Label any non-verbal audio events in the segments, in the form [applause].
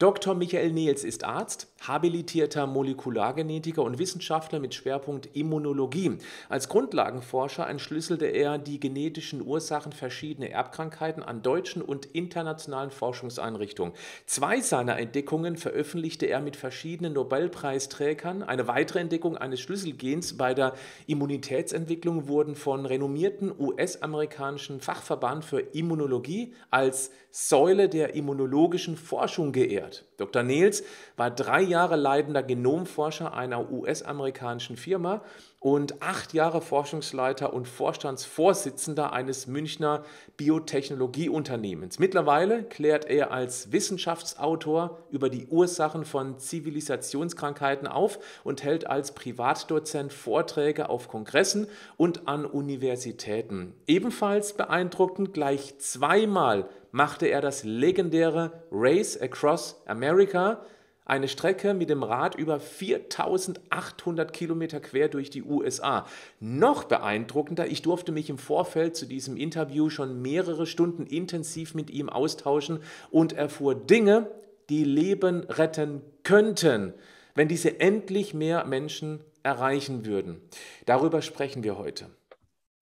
Dr. Michael Nehls ist Arzt, habilitierter Molekulargenetiker und Wissenschaftler mit Schwerpunkt Immunologie. Als Grundlagenforscher entschlüsselte er die genetischen Ursachen verschiedener Erbkrankheiten an deutschen und internationalen Forschungseinrichtungen. Zwei seiner Entdeckungen veröffentlichte er mit verschiedenen Nobelpreisträgern. Eine weitere Entdeckung eines Schlüsselgens bei der Immunitätsentwicklung wurden von renommierten US-amerikanischen Fachverband für Immunologie als Säule der immunologischen Forschung geehrt erklärt. Dr. Nels war drei Jahre leitender Genomforscher einer US-amerikanischen Firma und acht Jahre Forschungsleiter und Vorstandsvorsitzender eines Münchner Biotechnologieunternehmens. Mittlerweile klärt er als Wissenschaftsautor über die Ursachen von Zivilisationskrankheiten auf und hält als Privatdozent Vorträge auf Kongressen und an Universitäten. Ebenfalls beeindruckend gleich zweimal machte er das legendäre Race Across America, eine Strecke mit dem Rad über 4800 Kilometer quer durch die USA. Noch beeindruckender, ich durfte mich im Vorfeld zu diesem Interview schon mehrere Stunden intensiv mit ihm austauschen und erfuhr Dinge, die Leben retten könnten, wenn diese endlich mehr Menschen erreichen würden. Darüber sprechen wir heute.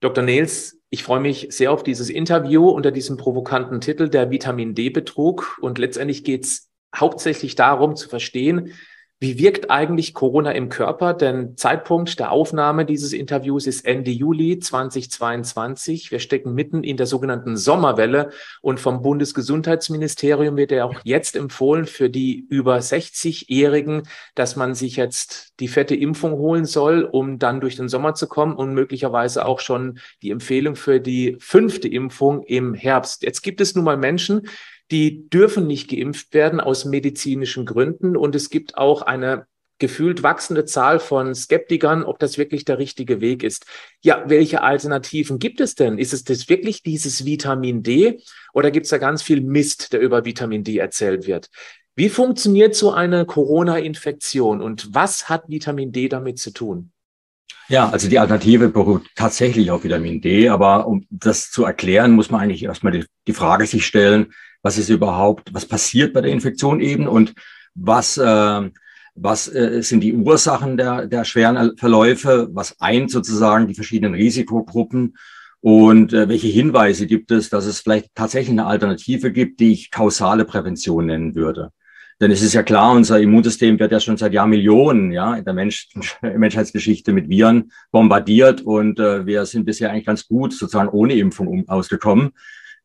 Dr. Nels, ich freue mich sehr auf dieses Interview unter diesem provokanten Titel der Vitamin D-Betrug. Und letztendlich geht es hauptsächlich darum zu verstehen, wie wirkt eigentlich Corona im Körper? Denn Zeitpunkt der Aufnahme dieses Interviews ist Ende Juli 2022. Wir stecken mitten in der sogenannten Sommerwelle und vom Bundesgesundheitsministerium wird ja auch jetzt empfohlen für die über 60-Jährigen, dass man sich jetzt die fette Impfung holen soll, um dann durch den Sommer zu kommen und möglicherweise auch schon die Empfehlung für die fünfte Impfung im Herbst. Jetzt gibt es nun mal Menschen, die dürfen nicht geimpft werden aus medizinischen Gründen. Und es gibt auch eine gefühlt wachsende Zahl von Skeptikern, ob das wirklich der richtige Weg ist. Ja, welche Alternativen gibt es denn? Ist es das wirklich dieses Vitamin D oder gibt es da ganz viel Mist, der über Vitamin D erzählt wird? Wie funktioniert so eine Corona-Infektion und was hat Vitamin D damit zu tun? Ja, also die Alternative beruht tatsächlich auf Vitamin D, aber um das zu erklären, muss man eigentlich erstmal die, die Frage sich stellen, was ist überhaupt, was passiert bei der Infektion eben und was, äh, was äh, sind die Ursachen der, der schweren Verläufe, was eint sozusagen die verschiedenen Risikogruppen und äh, welche Hinweise gibt es, dass es vielleicht tatsächlich eine Alternative gibt, die ich kausale Prävention nennen würde. Denn es ist ja klar, unser Immunsystem wird ja schon seit Jahrmillionen ja, in der Mensch [laughs] Menschheitsgeschichte mit Viren bombardiert und äh, wir sind bisher eigentlich ganz gut sozusagen ohne Impfung um, ausgekommen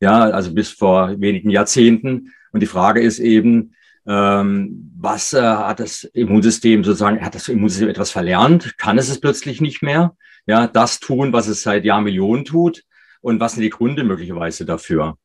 ja, also bis vor wenigen Jahrzehnten. Und die Frage ist eben, ähm, was äh, hat das Immunsystem sozusagen, hat das Immunsystem etwas verlernt? Kann es es plötzlich nicht mehr? Ja, das tun, was es seit Jahrmillionen tut? Und was sind die Gründe möglicherweise dafür?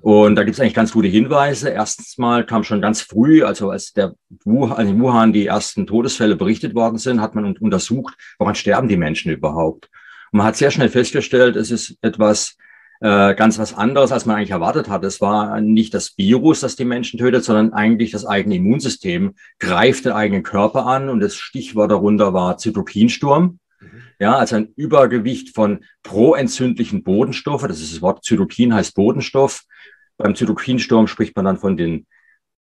Und da gibt es eigentlich ganz gute Hinweise. Erstens mal kam schon ganz früh, also als der Wuhan, in Wuhan die ersten Todesfälle berichtet worden sind, hat man untersucht, woran sterben die Menschen überhaupt. Und man hat sehr schnell festgestellt, es ist etwas äh, ganz was anderes, als man eigentlich erwartet hat. Es war nicht das Virus, das die Menschen tötet, sondern eigentlich das eigene Immunsystem greift den eigenen Körper an und das Stichwort darunter war Zytokinsturm. Mhm. Ja, also ein Übergewicht von proentzündlichen Bodenstoffen. Das ist das Wort Zytokin heißt Bodenstoff. Beim Zytokinsturm spricht man dann von den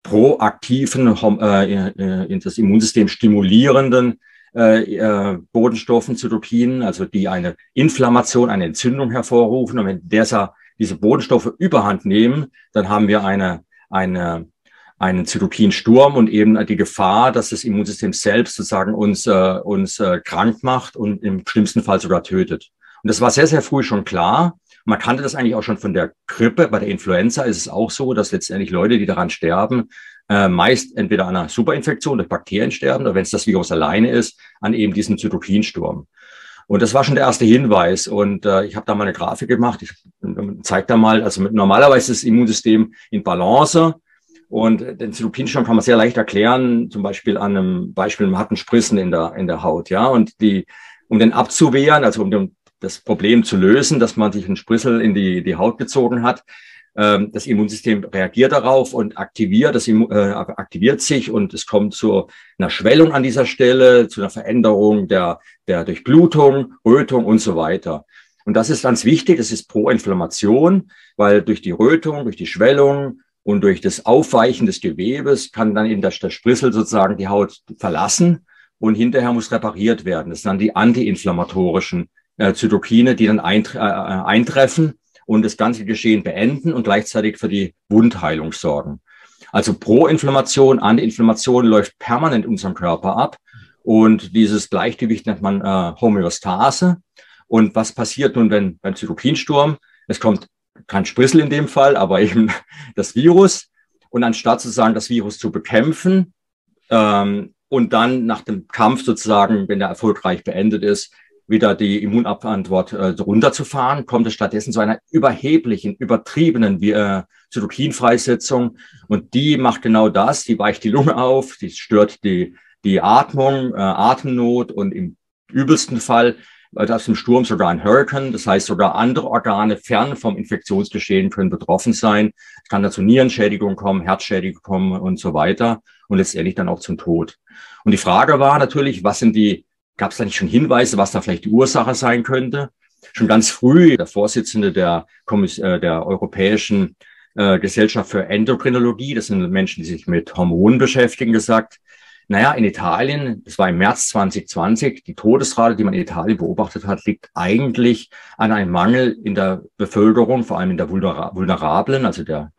proaktiven, äh, äh, das Immunsystem stimulierenden äh, äh, Bodenstoffen, Zytokinen, also die eine Inflammation, eine Entzündung hervorrufen. Und wenn dieser, diese Bodenstoffe überhand nehmen, dann haben wir eine, eine, einen Zytokinsturm und eben die Gefahr, dass das Immunsystem selbst sozusagen uns, äh, uns äh, krank macht und im schlimmsten Fall sogar tötet. Und das war sehr, sehr früh schon klar. Man kannte das eigentlich auch schon von der Grippe. Bei der Influenza ist es auch so, dass letztendlich Leute, die daran sterben, äh, meist entweder an einer Superinfektion durch Bakterien sterben oder wenn es das Virus alleine ist, an eben diesem Zytokinsturm. Und das war schon der erste Hinweis. Und äh, ich habe da mal eine Grafik gemacht. Ich zeige da mal, also mit, normalerweise ist das Immunsystem in Balance. Und den Zytokinsturm kann man sehr leicht erklären, zum Beispiel an einem Beispiel, man hat einen Sprissen in der, in der Haut, ja. Und die, um den abzuwehren, also um den, das Problem zu lösen, dass man sich einen Sprissel in die, die Haut gezogen hat, das Immunsystem reagiert darauf und aktiviert, das äh, aktiviert sich und es kommt zu einer Schwellung an dieser Stelle, zu einer Veränderung der, der Durchblutung, Rötung und so weiter. Und das ist ganz wichtig, das ist pro Inflammation, weil durch die Rötung, durch die Schwellung und durch das Aufweichen des Gewebes kann dann eben der, der Sprissel sozusagen die Haut verlassen und hinterher muss repariert werden. Das sind dann die antiinflammatorischen äh, Zytokine, die dann eintre äh, eintreffen und das ganze Geschehen beenden und gleichzeitig für die Wundheilung sorgen. Also Pro-Inflammation, Anti-Inflammation läuft permanent unserem Körper ab. Und dieses Gleichgewicht nennt man äh, Homöostase. Und was passiert nun, wenn beim Zytokinsturm? Es kommt kein Sprissel in dem Fall, aber eben [laughs] das Virus. Und anstatt sozusagen das Virus zu bekämpfen ähm, und dann nach dem Kampf sozusagen, wenn er erfolgreich beendet ist, wieder die Immunabantwort äh, runterzufahren, kommt es stattdessen zu einer überheblichen, übertriebenen äh, Zytokinfreisetzung. Und die macht genau das, die weicht die Lunge auf, die stört die, die Atmung, äh, Atemnot und im übelsten Fall weil aus dem Sturm sogar ein Hurricane, das heißt sogar andere Organe fern vom Infektionsgeschehen können betroffen sein. Es kann dazu Nierenschädigung kommen, Herzschädigung kommen und so weiter und letztendlich dann auch zum Tod. Und die Frage war natürlich, was sind die Gab es da nicht schon Hinweise, was da vielleicht die Ursache sein könnte? Schon ganz früh der Vorsitzende der, Kommiss äh, der Europäischen äh, Gesellschaft für Endokrinologie, das sind Menschen, die sich mit Hormonen beschäftigen, gesagt, naja, in Italien, das war im März 2020, die Todesrate, die man in Italien beobachtet hat, liegt eigentlich an einem Mangel in der Bevölkerung, vor allem in der Vulnerablen, also der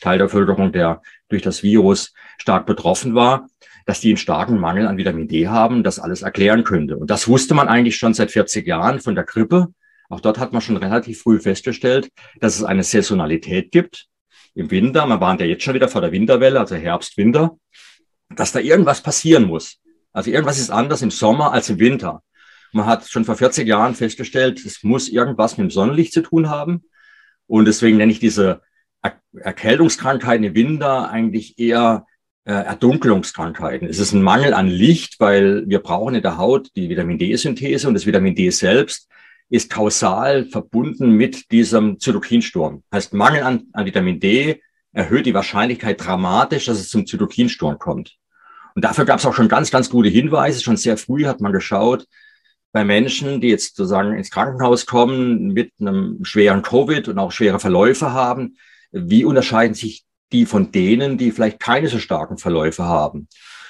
Teil der Bevölkerung, der durch das Virus stark betroffen war dass die einen starken Mangel an Vitamin D haben, das alles erklären könnte. Und das wusste man eigentlich schon seit 40 Jahren von der Grippe. Auch dort hat man schon relativ früh festgestellt, dass es eine Saisonalität gibt im Winter. Man warnt ja jetzt schon wieder vor der Winterwelle, also Herbst, Winter, dass da irgendwas passieren muss. Also irgendwas ist anders im Sommer als im Winter. Man hat schon vor 40 Jahren festgestellt, es muss irgendwas mit dem Sonnenlicht zu tun haben. Und deswegen nenne ich diese Erkältungskrankheiten im Winter eigentlich eher Erdunkelungskrankheiten. Es ist ein Mangel an Licht, weil wir brauchen in der Haut die Vitamin D-Synthese und das Vitamin D selbst ist kausal verbunden mit diesem Zytokinsturm. Heißt, Mangel an, an Vitamin D erhöht die Wahrscheinlichkeit dramatisch, dass es zum Zytokinsturm kommt. Und dafür gab es auch schon ganz, ganz gute Hinweise. Schon sehr früh hat man geschaut, bei Menschen, die jetzt sozusagen ins Krankenhaus kommen mit einem schweren Covid und auch schwere Verläufe haben, wie unterscheiden sich die von denen, die vielleicht keine so starken Verläufe haben.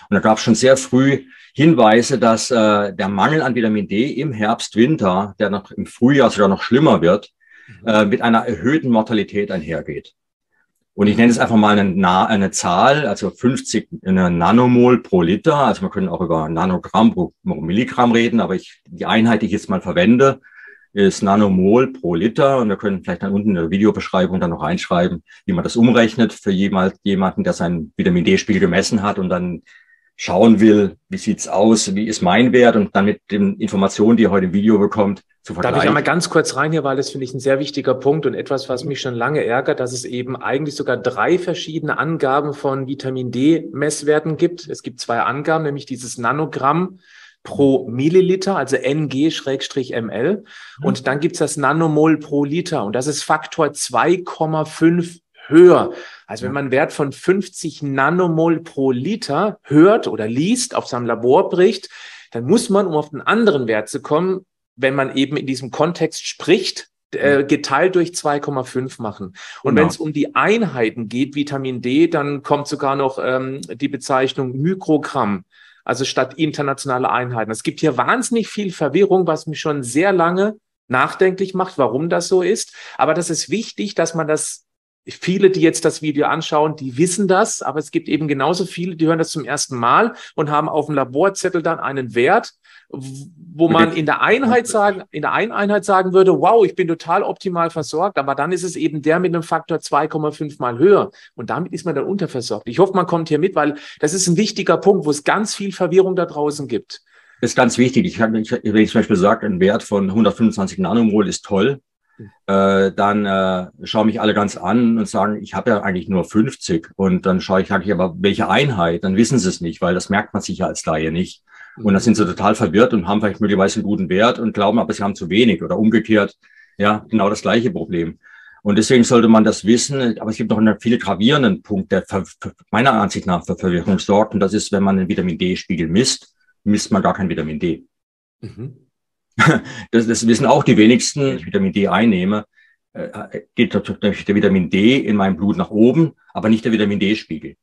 Und da gab es schon sehr früh Hinweise, dass äh, der Mangel an Vitamin D im Herbst, Winter, der noch im Frühjahr sogar noch schlimmer wird, mhm. äh, mit einer erhöhten Mortalität einhergeht. Und ich nenne es einfach mal eine, eine Zahl, also 50 Nanomol pro Liter. Also wir können auch über Nanogramm pro Milligramm reden, aber ich, die Einheit, die ich jetzt mal verwende, ist Nanomol pro Liter. Und wir können vielleicht dann unten in der Videobeschreibung dann noch reinschreiben, wie man das umrechnet für jemanden, der seinen Vitamin D-Spiegel gemessen hat und dann schauen will, wie sieht's aus, wie ist mein Wert und dann mit den Informationen, die ihr heute im Video bekommt, zu vergleichen. Darf ich einmal ganz kurz rein hier, weil das finde ich ein sehr wichtiger Punkt und etwas, was mich schon lange ärgert, dass es eben eigentlich sogar drei verschiedene Angaben von Vitamin D-Messwerten gibt. Es gibt zwei Angaben, nämlich dieses Nanogramm pro Milliliter, also NG-ML. Und mhm. dann gibt's das Nanomol pro Liter und das ist Faktor 2,5 höher. Also wenn man einen Wert von 50 Nanomol pro Liter hört oder liest auf seinem Laborbericht, dann muss man, um auf einen anderen Wert zu kommen, wenn man eben in diesem Kontext spricht, äh, geteilt durch 2,5 machen. Und genau. wenn es um die Einheiten geht, Vitamin D, dann kommt sogar noch ähm, die Bezeichnung Mikrogramm also statt internationale Einheiten. Es gibt hier wahnsinnig viel Verwirrung, was mich schon sehr lange nachdenklich macht, warum das so ist. Aber das ist wichtig, dass man das Viele, die jetzt das Video anschauen, die wissen das, aber es gibt eben genauso viele, die hören das zum ersten Mal und haben auf dem Laborzettel dann einen Wert, wo man in der Einheit sagen, in der einen Einheit sagen würde, wow, ich bin total optimal versorgt, aber dann ist es eben der mit einem Faktor 2,5 mal höher und damit ist man dann unterversorgt. Ich hoffe, man kommt hier mit, weil das ist ein wichtiger Punkt, wo es ganz viel Verwirrung da draußen gibt. Das ist ganz wichtig. Ich, wenn ich zum Beispiel sage, ein Wert von 125 Nanomol ist toll, hm. äh, dann äh, schauen mich alle ganz an und sagen, ich habe ja eigentlich nur 50. Und dann schaue ich, sage ich aber, welche Einheit? Dann wissen sie es nicht, weil das merkt man sich ja als Laie nicht. Und dann sind sie total verwirrt und haben vielleicht möglicherweise einen guten Wert und glauben aber, sie haben zu wenig oder umgekehrt. Ja, genau das gleiche Problem. Und deswegen sollte man das wissen. Aber es gibt noch einen viel gravierenden Punkt, der meiner Ansicht nach für Verwirrung sorgt. Und das ist, wenn man einen Vitamin D-Spiegel misst, misst man gar kein Vitamin D. Mhm. [laughs] Das, das wissen auch die wenigsten, wenn ich Vitamin D einnehme, äh, geht natürlich der Vitamin D in meinem Blut nach oben, aber nicht der Vitamin D-Spiegel.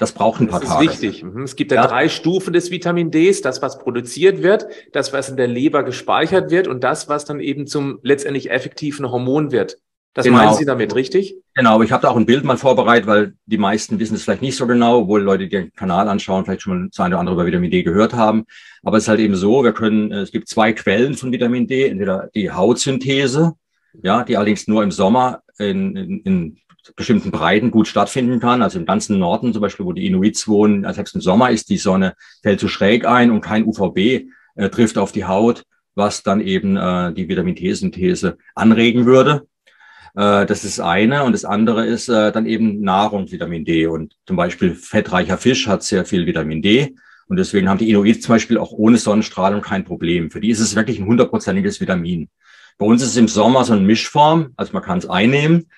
Das braucht ein paar Tage. Das ist wichtig. Mhm. Es gibt ja, ja, drei Stufen des Vitamin Ds. Das, was produziert wird, das, was in der Leber gespeichert wird und das, was dann eben zum letztendlich effektiven Hormon wird. Das genau. meinen Sie damit, richtig? Genau, ich habe da auch ein Bild mal vorbereitet, weil die meisten wissen es vielleicht nicht so genau, obwohl Leute, die den Kanal anschauen, vielleicht schon mal das eine oder andere über Vitamin D gehört haben. Aber es ist halt eben so, wir können, es gibt zwei Quellen von Vitamin D, entweder die Hautsynthese, ja, die allerdings nur im Sommer in, in, in bestimmten Breiten gut stattfinden kann. Also im ganzen Norden zum Beispiel, wo die Inuits wohnen, selbst im Sommer ist die Sonne, fällt zu schräg ein und kein UVB äh, trifft auf die Haut, was dann eben äh, die Vitamin T-Synthese anregen würde. Äh, das ist eine. Und das andere ist äh, dann eben Nahrung, Vitamin D. Und zum Beispiel fettreicher Fisch hat sehr viel Vitamin D. Und deswegen haben die Inuits zum Beispiel auch ohne Sonnenstrahlung kein Problem. Für die ist es wirklich ein hundertprozentiges Vitamin. Bei uns ist es im Sommer so eine Mischform, also man kann es einnehmen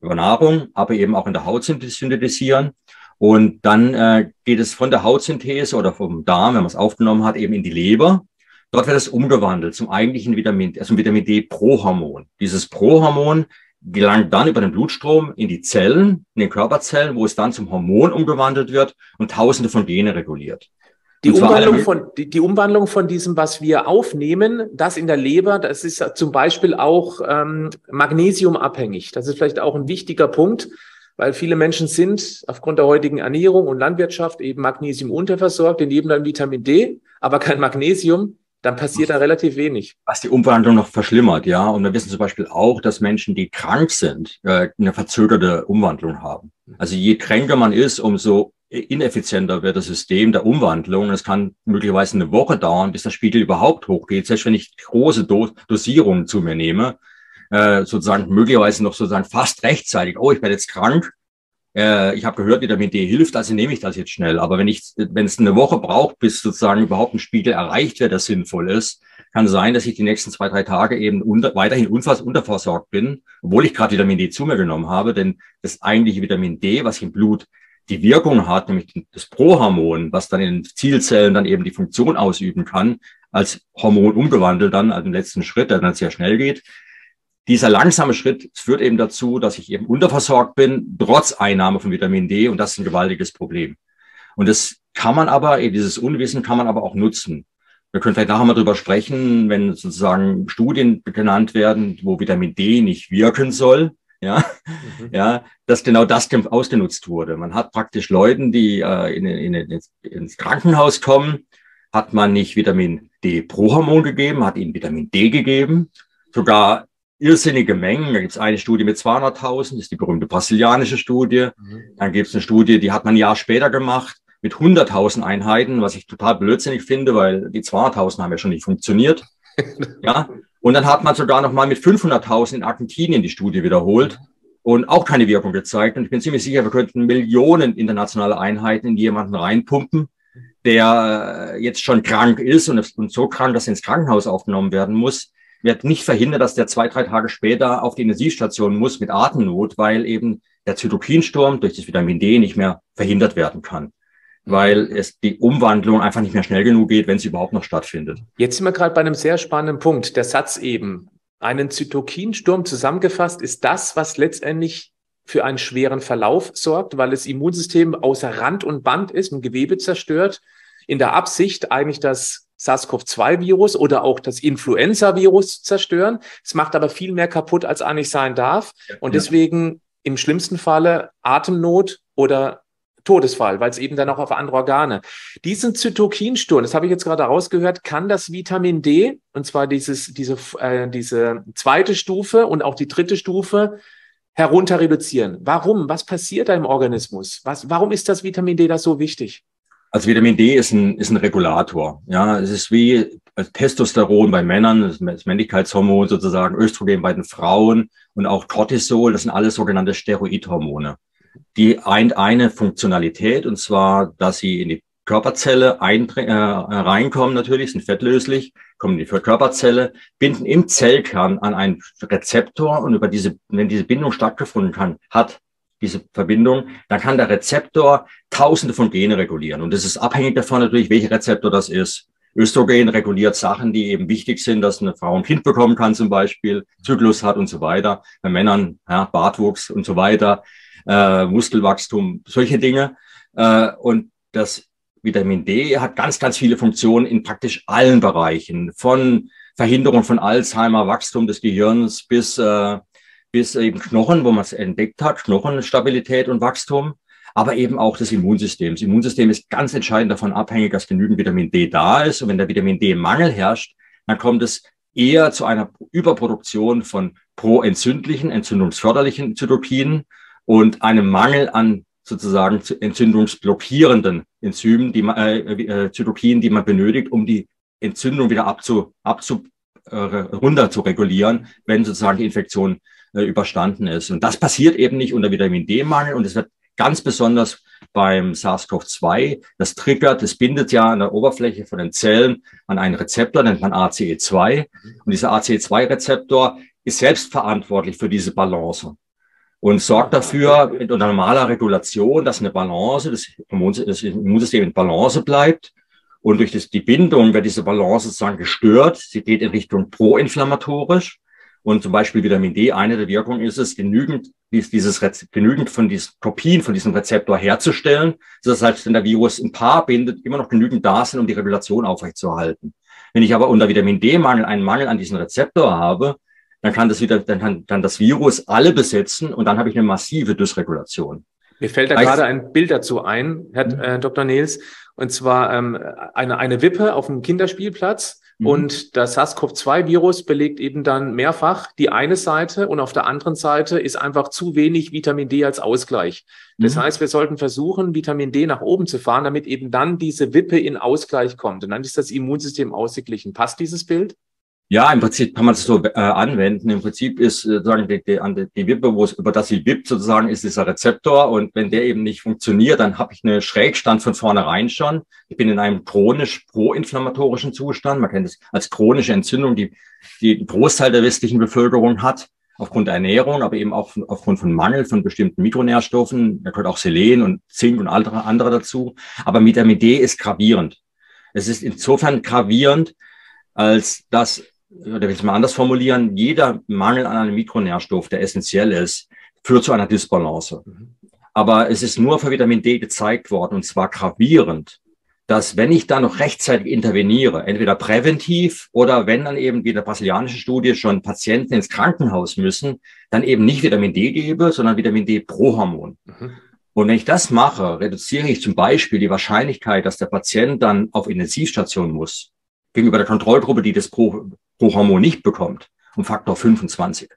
über Nahrung, aber eben auch in der Haut synthetisieren. Und dann äh, geht es von der Hautsynthese oder vom Darm, wenn man es aufgenommen hat, eben in die Leber. Dort wird es umgewandelt zum eigentlichen Vitamin, also Vitamin D Prohormon. Dieses Prohormon gelangt dann über den Blutstrom in die Zellen, in den Körperzellen, wo es dann zum Hormon umgewandelt wird und tausende von Gene reguliert. Die Umwandlung, von, die, die, Umwandlung von diesem, was wir aufnehmen, das in der Leber, das ist zum Beispiel auch ähm, magnesiumabhängig. Das ist vielleicht auch ein wichtiger Punkt, weil viele Menschen sind aufgrund der heutigen Ernährung und Landwirtschaft eben Magnesium unterversorgt, die nehmen dann Vitamin D, aber kein Magnesium. Dann passiert da relativ wenig. Was die Umwandlung noch verschlimmert, ja. Und wir wissen zum Beispiel auch, dass Menschen, die krank sind, äh, eine verzögerte Umwandlung haben. Also je kränker man ist, umso ineffizienter wird das System der Umwandlung. Es kann möglicherweise eine Woche dauern, bis der Spiegel überhaupt hochgeht, selbst wenn ich große Do Dosierungen zu mir nehme, äh, sozusagen möglicherweise noch sozusagen fast rechtzeitig. Oh, ich werde jetzt krank. Äh, ich habe gehört, Vitamin D hilft, also nehme ich das jetzt schnell. Aber wenn ich, wenn es eine Woche braucht, bis sozusagen überhaupt ein Spiegel erreicht wird, der sinnvoll ist, kann sein, dass ich die nächsten zwei, drei Tage eben unter, weiterhin unfassbar unterversorgt bin, obwohl ich gerade Vitamin D zu mir genommen habe. Denn das eigentliche Vitamin D, was ich im Blut die Wirkung hat, nämlich das Prohormon, was dann in Zielzellen dann eben die Funktion ausüben kann, als Hormon umgewandelt dann, als den letzten Schritt, der dann sehr schnell geht. Dieser langsame Schritt führt eben dazu, dass ich eben unterversorgt bin, trotz Einnahme von Vitamin D, und das ist ein gewaltiges Problem. Und das kann man aber, dieses Unwissen kann man aber auch nutzen. Wir können vielleicht nachher mal drüber sprechen, wenn sozusagen Studien genannt werden, wo Vitamin D nicht wirken soll, ja, mhm. ja, dass genau das ausgenutzt wurde. Man hat praktisch Leuten, die äh, in, in, in, ins Krankenhaus kommen, hat man nicht Vitamin D Prohormon gegeben, hat ihnen Vitamin D gegeben, sogar irrsinnige Mengen. Da gibt es eine Studie mit 200.000, das ist die berühmte brasilianische Studie. Mhm. Dann gibt es eine Studie, die hat man ein Jahr später gemacht mit 100.000 Einheiten, was ich total blödsinnig finde, weil die 200.000 haben ja schon nicht funktioniert. [laughs] ja, und dann hat man sogar noch mal mit 500.000 in Argentinien die Studie wiederholt und auch keine Wirkung gezeigt. Und ich bin ziemlich sicher, wir könnten Millionen internationale Einheiten in jemanden reinpumpen, der äh, jetzt schon krank ist und, und so krank, dass er ins Krankenhaus aufgenommen werden muss. Wird nicht verhindert, dass der zwei, drei Tage später auf die Intensivstation muss mit Atemnot, weil eben der Zytokinsturm durch das Vitamin D nicht mehr verhindert werden kann weil es die Umwandlung einfach nicht mehr schnell genug geht, wenn sie überhaupt noch stattfindet. Jetzt sind wir gerade bei einem sehr spannenden Punkt. Der Satz eben, einen Zytokinsturm zusammengefasst, ist das, was letztendlich für einen schweren Verlauf sorgt, weil das Immunsystem außer Rand und Band ist und Gewebe zerstört, in der Absicht eigentlich das SARS-CoV-2-Virus oder auch das Influenza-Virus zerstören. Es macht aber viel mehr kaputt, als eigentlich sein darf. Und deswegen im schlimmsten Falle Atemnot oder Todesfall, weil es eben dann auch auf andere Organe. Diesen Zytokinsturm, das habe ich jetzt gerade rausgehört, kann das Vitamin D, und zwar dieses, diese, äh, diese zweite Stufe und auch die dritte Stufe, herunter reduzieren. Warum? Was passiert da im Organismus? Was, warum ist das Vitamin D da so wichtig? Also Vitamin D ist ein, ist ein Regulator. Ja, es ist wie Testosteron bei Männern, das Männlichkeitshormon sozusagen, Östrogen bei den Frauen und auch Cortisol, das sind alles sogenannte Steroidhormone die eint eine Funktionalität, und zwar, dass sie in die Körperzelle äh, reinkommen natürlich, sind fettlöslich, kommen in die Körperzelle, binden im Zellkern an einen Rezeptor und über diese, wenn diese Bindung stattgefunden kann, hat diese Verbindung, dann kann der Rezeptor tausende von Gene regulieren. Und das ist abhängig davon natürlich, welcher Rezeptor das ist. Östrogen reguliert Sachen, die eben wichtig sind, dass eine Frau ein Kind bekommen kann, zum Beispiel, Zyklus hat und so weiter. Bei Männern, ja, Bartwuchs und so weiter, äh, Muskelwachstum, solche Dinge. Äh, und das Vitamin D hat ganz, ganz viele Funktionen in praktisch allen Bereichen, von Verhinderung von Alzheimer, Wachstum des Gehirns bis, äh, bis eben Knochen, wo man es entdeckt hat, Knochenstabilität und Wachstum aber eben auch das Immunsystem. Das Immunsystem ist ganz entscheidend davon abhängig, dass genügend Vitamin D da ist. Und wenn der Vitamin D-Mangel herrscht, dann kommt es eher zu einer Überproduktion von proentzündlichen, entzündungsförderlichen Zytokinen und einem Mangel an sozusagen entzündungsblockierenden Enzymen, die man, äh, äh, Zytokinen, die man benötigt, um die Entzündung wieder abzu, abzu äh, runter zu regulieren, wenn sozusagen die Infektion äh, überstanden ist. Und das passiert eben nicht unter Vitamin D-Mangel und es wird Ganz besonders beim SARS-CoV-2. Das triggert, das bindet ja an der Oberfläche von den Zellen an einen Rezeptor, nennt man ACE2. Und dieser ACE2-Rezeptor ist selbst verantwortlich für diese Balance und sorgt dafür mit normaler Regulation, dass eine Balance, das, Immunsystem in Balance bleibt. Und durch das, die Bindung wird diese Balance sozusagen gestört. Sie geht in Richtung proinflammatorisch. Und zum Beispiel Vitamin D, eine der Wirkungen ist es, genügend, dieses, genügend von diesen Kopien von diesem Rezeptor herzustellen, sodass halt, wenn der Virus ein Paar bindet, immer noch genügend da sind, um die Regulation aufrechtzuerhalten. Wenn ich aber unter Vitamin D-Mangel einen Mangel an diesem Rezeptor habe, dann kann das wieder, dann kann, kann das Virus alle besetzen und dann habe ich eine massive Dysregulation. Mir fällt da heißt, gerade ein Bild dazu ein, Herr mhm. äh, Dr. Nils, und zwar ähm, eine, eine Wippe auf dem Kinderspielplatz Mhm. Und das SARS-CoV-2-Virus belegt eben dann mehrfach die eine Seite und auf der anderen Seite ist einfach zu wenig Vitamin D als Ausgleich. Das mhm. heißt, wir sollten versuchen, Vitamin D nach oben zu fahren, damit eben dann diese Wippe in Ausgleich kommt. Und dann ist das Immunsystem ausgeglichen. Passt dieses Bild? Ja, im Prinzip kann man es so äh, anwenden. Im Prinzip ist äh, sozusagen die, die, die Wippe, wo es über das sie wippt, sozusagen ist dieser Rezeptor. Und wenn der eben nicht funktioniert, dann habe ich eine Schrägstand von vornherein schon. Ich bin in einem chronisch proinflammatorischen Zustand. Man kennt es als chronische Entzündung, die die Großteil der westlichen Bevölkerung hat, aufgrund der Ernährung, aber eben auch aufgrund von Mangel von bestimmten Mikronährstoffen. Da gehört auch Selen und Zink und andere, andere dazu. Aber Vitamin D ist gravierend. Es ist insofern gravierend, als dass oder will ich es mal anders formulieren, jeder Mangel an einem Mikronährstoff, der essentiell ist, führt zu einer Dysbalance. Mhm. Aber es ist nur für Vitamin D gezeigt worden, und zwar gravierend, dass wenn ich da noch rechtzeitig interveniere, entweder präventiv oder wenn dann eben wie der brasilianische Studie schon Patienten ins Krankenhaus müssen, dann eben nicht Vitamin D gebe, sondern Vitamin D pro Hormon. Mhm. Und wenn ich das mache, reduziere ich zum Beispiel die Wahrscheinlichkeit, dass der Patient dann auf Intensivstation muss, gegenüber der Kontrollgruppe, die das pro, pro Hormon nicht bekommt, um Faktor 25.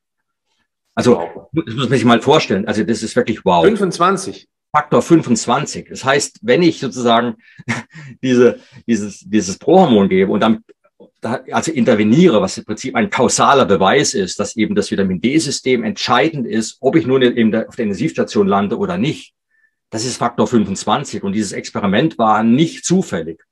Also, wow. das muss man sich mal vorstellen. Also, das ist wirklich wow. 25. Faktor 25. Das heißt, wenn ich sozusagen [laughs] diese, dieses, dieses Prohormon gebe und dann also interveniere, was im Prinzip ein kausaler Beweis ist, dass eben das Vitamin D-System entscheidend ist, ob ich nun eben auf der Intensivstation lande oder nicht. Das ist Faktor 25. Und dieses Experiment war nicht zufällig.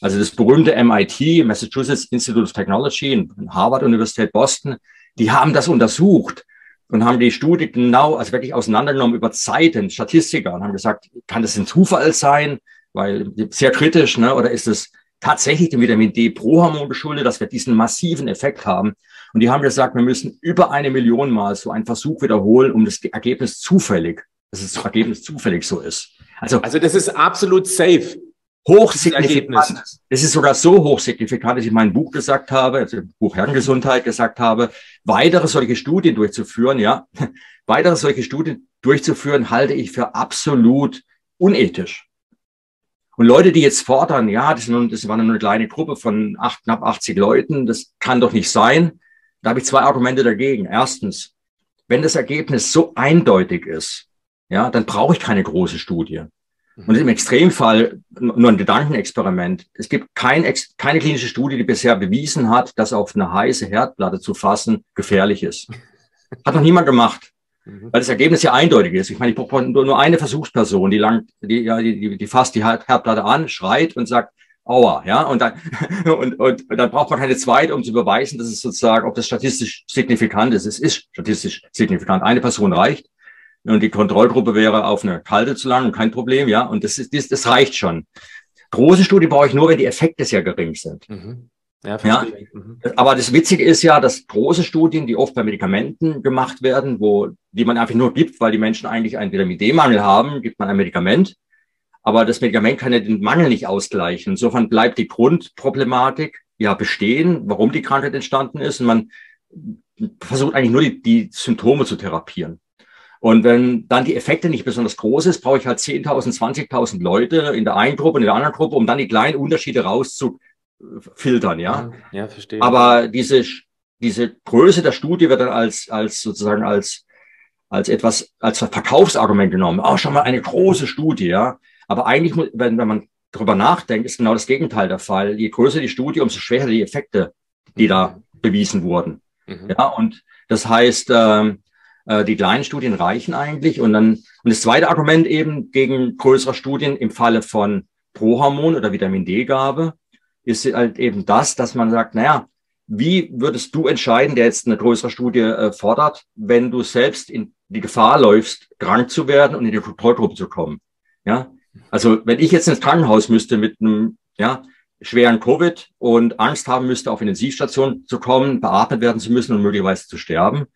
Also das berühmte MIT, Massachusetts Institute of Technology Harvard Universität Boston, die haben das untersucht und haben die Studie genau, also wirklich auseinandergenommen über Zeiten, Statistiker und haben gesagt, kann das ein Zufall sein? Weil sehr kritisch, ne? oder ist es tatsächlich dem Vitamin D Prohormon geschuldet, dass wir diesen massiven Effekt haben? Und die haben gesagt, wir müssen über eine Million Mal so einen Versuch wiederholen, um das Ergebnis zufällig, dass das Ergebnis zufällig so ist. Also, also das ist absolut safe hochsignifikant. Es ist sogar so hochsignifikant, dass ich mein Buch gesagt habe, also Buch Herrengesundheit gesagt habe, weitere solche Studien durchzuführen, ja, [laughs] weitere solche Studien durchzuführen, halte ich für absolut unethisch. Und Leute, die jetzt fordern, ja, das, nun, das war nur eine kleine Gruppe von acht, knapp 80 Leuten, das kann doch nicht sein. Da habe ich zwei Argumente dagegen. Erstens, wenn das Ergebnis so eindeutig ist, ja, dann brauche ich keine große Studie. Und im Extremfall nur ein Gedankenexperiment. Es gibt kein, keine klinische Studie, die bisher bewiesen hat, dass auf eine heiße Herdplatte zu fassen gefährlich ist. Hat noch niemand gemacht. Mhm. Weil das Ergebnis ja eindeutig ist. Ich meine, ich brauche nur eine Versuchsperson, die lang, die, ja, die, die fasst die Herdplatte an, schreit und sagt, Aua, ja, und dann, [laughs] und, und, und dann braucht man keine zweite, um zu beweisen, dass es sozusagen, ob das statistisch signifikant ist. Es ist statistisch signifikant. Eine Person reicht. Und die Kontrollgruppe wäre auf eine kalte zu lang, kein Problem, ja. Und das ist, das, das reicht schon. Große Studien brauche ich nur, wenn die Effekte sehr gering sind. Mhm. Ja, ja, mhm. Aber das Witzige ist ja, dass große Studien, die oft bei Medikamenten gemacht werden, wo, die man einfach nur gibt, weil die Menschen eigentlich einen Vitamin D-Mangel haben, gibt man ein Medikament. Aber das Medikament kann ja den Mangel nicht ausgleichen. Insofern bleibt die Grundproblematik ja bestehen, warum die Krankheit entstanden ist. Und man versucht eigentlich nur die, die Symptome zu therapieren. Und wenn dann die Effekte nicht besonders groß ist, brauche ich halt 10.000, 20.000 Leute in der einen Gruppe und in der anderen Gruppe, um dann die kleinen Unterschiede rauszufiltern, ja. Ja, verstehe. Aber diese, diese Größe der Studie wird dann als, als sozusagen als, als etwas, als Verkaufsargument genommen. Oh, schon mal eine große Studie, ja. Aber eigentlich, wenn, wenn man darüber nachdenkt, ist genau das Gegenteil der Fall. Je größer die Studie, umso schwerer die Effekte, die da bewiesen wurden. Mhm. Ja, und das heißt, ähm, äh, die kleinen Studien reichen eigentlich. Und dann, und das zweite Argument eben gegen größere Studien im Falle von Prohormon oder Vitamin D-Gabe ist halt eben das, dass man sagt, naja, wie würdest du entscheiden, der jetzt eine größere Studie äh, fordert, wenn du selbst in die Gefahr läufst, krank zu werden und in die Kontrollgruppe zu kommen? Ja, also wenn ich jetzt ins Krankenhaus müsste mit einem ja, schweren Covid und Angst haben müsste, auf Intensivstation zu kommen, beatmet werden zu müssen und möglicherweise zu sterben,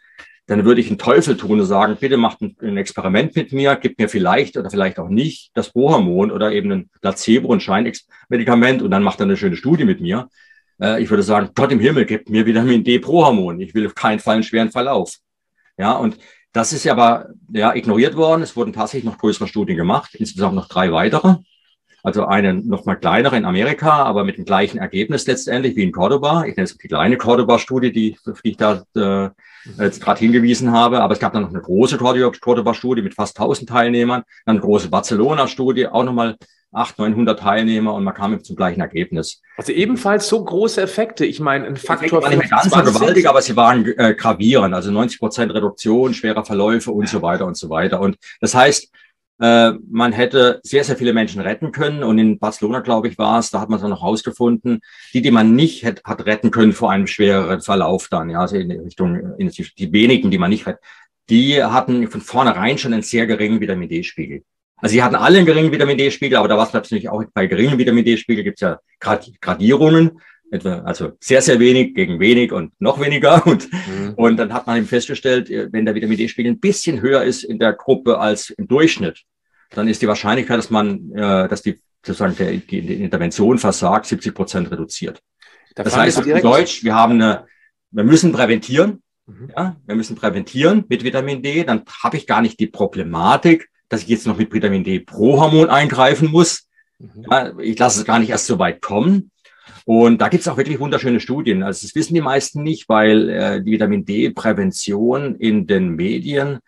dann würde ich einen Teufel tun und sagen, bitte macht ein, Experiment mit mir, gibt mir vielleicht oder vielleicht auch nicht das Bohormon oder eben ein Placebo, ein Scheinmedikament und dann macht er eine schöne Studie mit mir. Äh, ich würde sagen, Gott im Himmel, gibt mir Vitamin D Prohormon. Ich will auf keinen Fall einen schweren Verlauf. Ja, und das ist aber ja, ignoriert worden. Es wurden tatsächlich noch größere Studien gemacht, insgesamt noch drei weitere. Also eine noch mal kleinere in Amerika, aber mit dem gleichen Ergebnis letztendlich wie in Cordoba. Ich nenne es die kleine Cordoba-Studie, die, die ich da äh, jetzt gerade hingewiesen habe. Aber es gab dann noch eine große Cordoba-Studie mit fast 1000 Teilnehmern, dann eine große Barcelona-Studie, auch nochmal 800, 900 Teilnehmer und man kam zum gleichen Ergebnis. Also ebenfalls so große Effekte. Ich meine, ein Faktor waren nicht ganz so gewaltig, aber sie waren äh, gravierend. Also 90 Prozent Reduktion, schwerer Verläufe und so weiter und so weiter. Und das heißt, äh, man hätte sehr, sehr viele Menschen retten können. Und in Barcelona, glaube ich, war es, da hat man es dann noch rausgefunden, die, die man nicht hat, hat retten können vor einem schwereren Verlauf dann, ja, also in Richtung, in die, wenigen, die man nicht rettet, die hatten von vornherein schon einen sehr geringen Vitamin D-Spiegel. Also sie hatten alle einen geringen Vitamin D-Spiegel, aber da war es natürlich auch bei geringen Vitamin D-Spiegel gibt es ja Gradierungen, etwa, also sehr, sehr wenig gegen wenig und noch weniger. [laughs] Und, mhm. und dann hat man eben festgestellt, wenn der Vitamin D-Spiegel ein bisschen höher ist in der Gruppe als im Durchschnitt, dann ist die Wahrscheinlichkeit, dass man, äh, dass die sozusagen der, die Intervention versagt, 70 Prozent reduziert. Da das heißt auf Deutsch, wir haben eine, wir müssen präventieren. Mhm. Ja, wir müssen präventieren mit Vitamin D. Dann habe ich gar nicht die Problematik, dass ich jetzt noch mit Vitamin D pro Hormon eingreifen muss. Mhm. Ja, ich lasse es gar nicht erst so weit kommen. Und da gibt es auch wirklich wunderschöne Studien. Also das wissen die meisten nicht, weil äh, die Vitamin D-Prävention in den Medien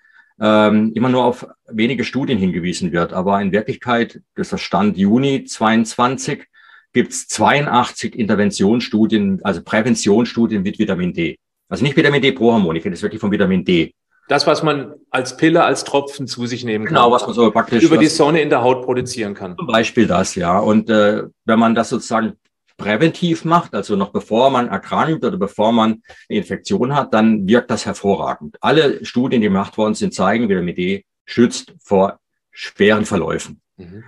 ähm, immer nur auf wenige Studien hingewiesen wird. Aber in Wirklichkeit, das ist der Stand Juni 22, gibt es 82 Interventionsstudien, also Präventionsstudien mit Vitamin D. Also nicht Vitamin D pro Hormon, ich rede jetzt wirklich von Vitamin D. Das, was man als Pille, als Tropfen zu sich nehmen kann. Genau, was man so praktisch über die Sonne in der Haut produzieren kann. Zum Beispiel das, ja. Und äh, wenn man das sozusagen präventiv macht, also noch bevor man erkrankt oder bevor man eine Infektion hat, dann wirkt das hervorragend. Alle Studien, die gemacht worden sind, zeigen, Vitamin D schützt vor schweren Verläufen. Mhm.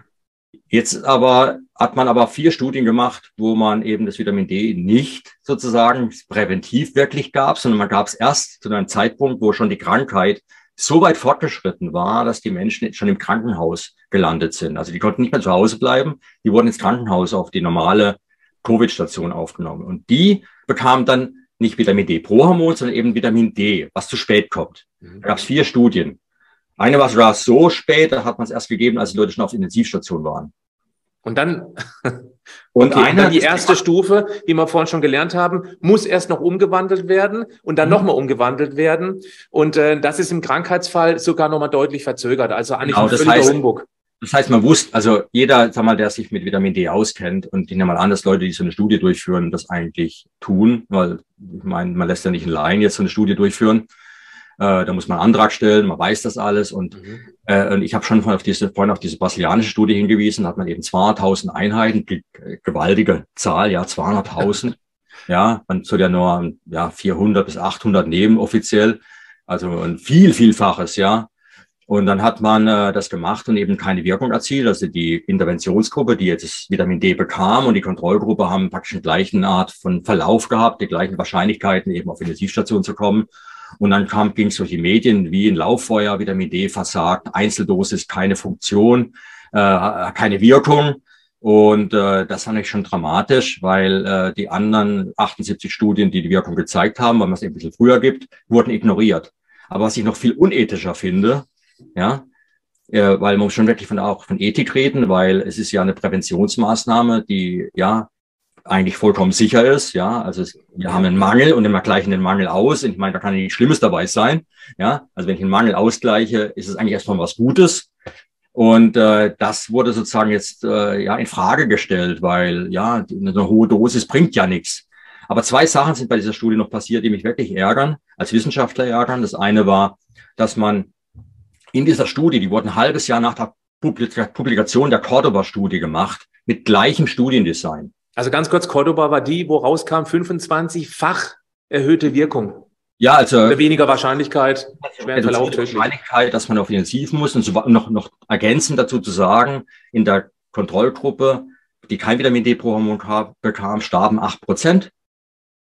Jetzt aber hat man aber vier Studien gemacht, wo man eben das Vitamin D nicht sozusagen präventiv wirklich gab, sondern man gab es erst zu einem Zeitpunkt, wo schon die Krankheit so weit fortgeschritten war, dass die Menschen schon im Krankenhaus gelandet sind. Also die konnten nicht mehr zu Hause bleiben, die wurden ins Krankenhaus auf die normale Covid-Station aufgenommen. Und die bekamen dann nicht Vitamin D pro Hormon, sondern eben Vitamin D, was zu spät kommt. Mhm. Da gab es vier Studien. Eine war sogar so spät, da hat man es erst gegeben, als die Leute schon auf Intensivstation waren. Und dann, [laughs] und okay, eine, dann die erste Stufe, die wir vorhin schon gelernt haben, muss erst noch umgewandelt werden und dann mhm. nochmal umgewandelt werden. Und äh, das ist im Krankheitsfall sogar nochmal deutlich verzögert. Also eigentlich genau, ein völliger heißt, Humbug. Das heißt, man wusste, also jeder, sag mal, der sich mit Vitamin D auskennt und ich nehme mal an, dass Leute, die so eine Studie durchführen, das eigentlich tun, weil ich meine, man lässt ja nicht in Laien jetzt so eine Studie durchführen. Äh, da muss man einen Antrag stellen, man weiß das alles und, mhm. äh, und ich habe schon vorhin auf diese, vorhin auf diese brasilianische Studie hingewiesen, hat man eben 200.000 Einheiten, gewaltige Zahl, ja, 200.000. [laughs] ja, man soll ja nur ja, 400 bis 800 nehmen offiziell, also ein viel, vielfaches, ja. Und dann hat man äh, das gemacht und eben keine Wirkung erzielt. Also die Interventionsgruppe, die jetzt das Vitamin D bekam und die Kontrollgruppe haben praktisch die gleichen Art von Verlauf gehabt, die gleichen Wahrscheinlichkeiten, eben auf Intensivstation zu kommen. Und dann kam, ging es durch die Medien wie ein Lauffeuer, Vitamin D versagt, Einzeldosis, keine Funktion, äh, keine Wirkung. Und äh, das fand ich schon dramatisch, weil äh, die anderen 78 Studien, die die Wirkung gezeigt haben, weil man es eben ein bisschen früher gibt, wurden ignoriert. Aber was ich noch viel unethischer finde, ja, äh, weil man muss schon wirklich von, auch von Ethik reden, weil es ist ja eine Präventionsmaßnahme, die ja eigentlich vollkommen sicher ist. Ja, also es, wir haben einen Mangel und wir gleichen den Mangel aus. Und ich meine, da kann nichts Schlimmes dabei sein. Ja, also wenn ich einen Mangel ausgleiche, ist es eigentlich erstmal was Gutes. Und äh, das wurde sozusagen jetzt äh, ja in Frage gestellt, weil ja eine hohe Dosis bringt ja nichts. Aber zwei Sachen sind bei dieser Studie noch passiert, die mich wirklich ärgern, als Wissenschaftler ärgern. Das eine war, dass man in dieser Studie, die wurde ein halbes Jahr nach der Publikation der Cordoba-Studie gemacht, mit gleichem Studiendesign. Also ganz kurz, Cordoba war die, wo rauskam 25-fach erhöhte Wirkung. Ja, also Oder weniger Wahrscheinlichkeit, schweren Verlauf Wahrscheinlichkeit, dass man auf Intensiv muss und so, noch, noch ergänzend dazu zu sagen, in der Kontrollgruppe, die kein Vitamin D-Prohormon bekam, starben acht Prozent.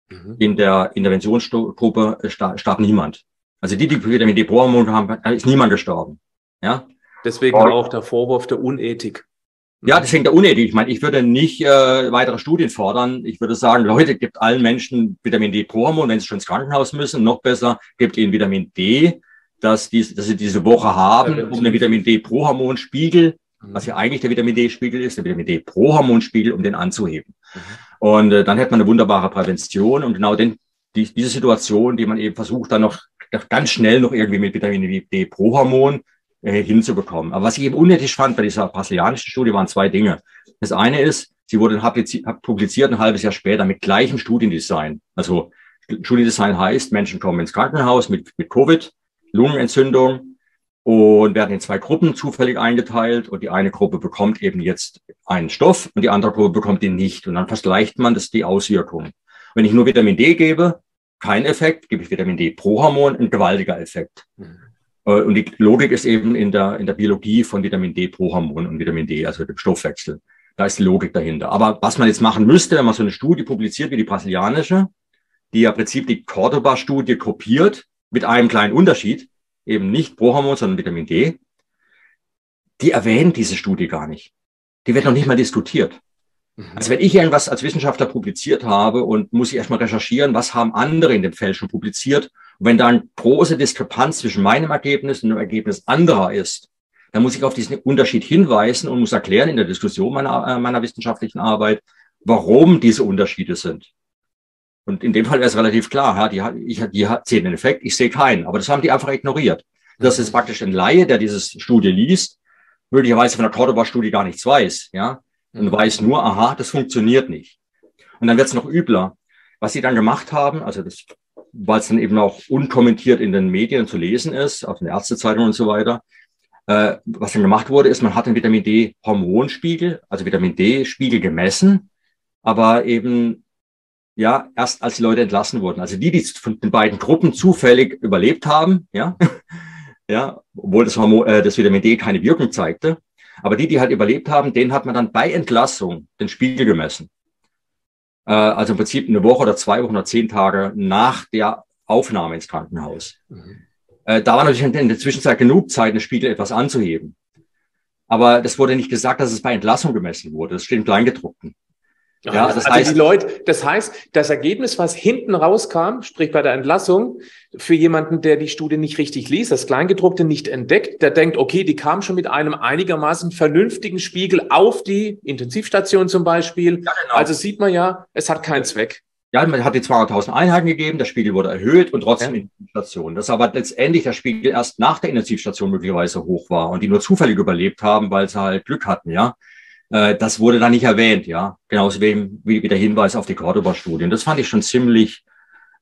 Mhm. In der Interventionsgruppe starb niemand. Also die, die Vitamin D-Prohormon haben, ist niemand gestorben. Ja. Deswegen Und, auch der Vorwurf der Unethik. Ja, deswegen der Unethik. Ich meine, ich würde nicht äh, weitere Studien fordern. Ich würde sagen, Leute, gibt allen Menschen Vitamin D Prohormon, wenn sie schon ins Krankenhaus müssen. Noch besser, gibt ihnen Vitamin D, dass, die, dass sie diese Woche haben, um den Vitamin D Prohormonspiegel, mhm. was ja eigentlich der Vitamin D-Spiegel ist, der Vitamin D Prohormonspiegel, um den anzuheben. Mhm. Und äh, dann hätte man eine wunderbare Prävention und genau den, die, diese Situation, die man eben versucht, dann noch ganz schnell noch irgendwie mit Vitamin D pro Hormon äh, hinzubekommen. Aber was ich eben unnötig fand bei dieser brasilianischen Studie waren zwei Dinge. Das eine ist, sie wurde publiziert ein halbes Jahr später mit gleichem Studiendesign. Also Studiendesign heißt, Menschen kommen ins Krankenhaus mit, mit Covid, Lungenentzündung und werden in zwei Gruppen zufällig eingeteilt und die eine Gruppe bekommt eben jetzt einen Stoff und die andere Gruppe bekommt ihn nicht. Und dann vergleicht man das die Auswirkungen. Wenn ich nur Vitamin D gebe, kein Effekt, gebe ich Vitamin D pro Hormon, ein gewaltiger Effekt. Mhm. Und die Logik ist eben in der, in der Biologie von Vitamin D pro Hormon und Vitamin D, also dem Stoffwechsel. Da ist die Logik dahinter. Aber was man jetzt machen müsste, wenn man so eine Studie publiziert wie die brasilianische, die ja im Prinzip die Cordoba-Studie kopiert, mit einem kleinen Unterschied, eben nicht pro Hormon, sondern Vitamin D, die erwähnt diese Studie gar nicht. Die wird noch nicht mal diskutiert. Mhm. Also wenn ich irgendwas als Wissenschaftler publiziert habe und muss ich erstmal recherchieren, was haben andere in dem Feld schon publiziert. Und wenn da eine große Diskrepanz zwischen meinem Ergebnis und dem Ergebnis anderer ist, dann muss ich auf diesen Unterschied hinweisen und muss erklären in der Diskussion meiner, äh, meiner wissenschaftlichen Arbeit, warum diese Unterschiede sind. Und in dem Fall wäre es relativ klar, ja, die, ich, die sehen den Effekt, ich sehe keinen. Aber das haben die einfach ignoriert. Das ist praktisch ein Laie, der diese Studie liest, möglicherweise von der Cordoba-Studie gar nichts weiß. Ja, und weiß nur, aha, das funktioniert nicht. Und dann wird es noch übler. Was sie dann gemacht haben, also das, weil es dann eben auch unkommentiert in den Medien zu lesen ist, auf den Ärztezeitungen und so weiter, äh, was dann gemacht wurde, ist, man hat den Vitamin D-Hormonspiegel, also Vitamin D-Spiegel gemessen, aber eben ja erst als die Leute entlassen wurden. Also die, die von den beiden Gruppen zufällig überlebt haben, ja, [laughs] ja, obwohl das, Hormon, äh, das Vitamin D keine Wirkung zeigte, aber die, die halt überlebt haben, denen hat man dann bei Entlassung den Spiegel gemessen. Äh, also im Prinzip eine Woche oder zwei Wochen oder zehn Tage nach der Aufnahme ins Krankenhaus. Mhm. Äh, da war natürlich in der Zwischenzeit genug Zeit, den Spiegel etwas anzuheben. Aber das wurde nicht gesagt, dass es bei Entlassung gemessen wurde. Das steht im Kleingedruckten. Ja, das also heißt, die Leute, das heißt, das Ergebnis, was hinten rauskam, sprich bei der Entlassung, für jemanden, der die Studie nicht richtig liest, das Kleingedruckte nicht entdeckt, der denkt, okay, die kam schon mit einem einigermaßen vernünftigen Spiegel auf die Intensivstation zum Beispiel. Ja, genau. Also sieht man ja, es hat keinen Zweck. Ja, man hat die 200.000 Einheiten gegeben, der Spiegel wurde erhöht und trotzdem ja. Intensivstation. Das aber letztendlich der Spiegel erst nach der Intensivstation möglicherweise hoch war und die nur zufällig überlebt haben, weil sie halt Glück hatten, ja. Äh, das wurde da nicht erwähnt, ja. Genauso wie, wie der Hinweis auf die Cordoba-Studien. Das fand ich schon ziemlich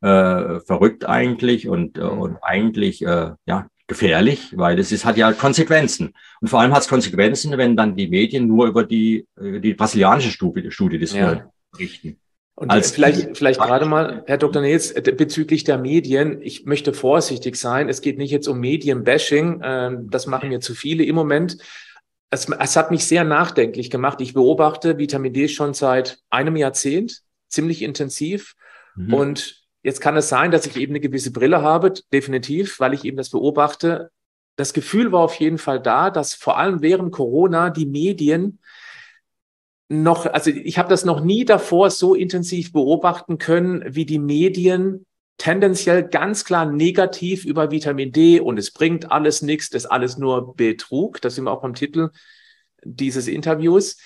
äh, verrückt eigentlich und, äh, und eigentlich äh, ja, gefährlich, weil es ist, hat ja Konsequenzen. Und vor allem hat es Konsequenzen, wenn dann die Medien nur über die, die brasilianische Studie, Studie des ja. berichten. Und Als vielleicht, vielleicht gerade mal, Herr Dr. Nils, äh, bezüglich der Medien. Ich möchte vorsichtig sein. Es geht nicht jetzt um Medienbashing. Ähm, das machen mir zu viele im Moment. Es, es hat mich sehr nachdenklich gemacht. Ich beobachte Vitamin D schon seit einem Jahrzehnt, ziemlich intensiv. Mhm. Und jetzt kann es sein, dass ich eben eine gewisse Brille habe, definitiv, weil ich eben das beobachte. Das Gefühl war auf jeden Fall da, dass vor allem während Corona die Medien noch, also ich habe das noch nie davor so intensiv beobachten können, wie die Medien tendenziell ganz klar negativ über Vitamin D und es bringt alles nichts, das ist alles nur Betrug. Das sind wir auch beim Titel dieses Interviews.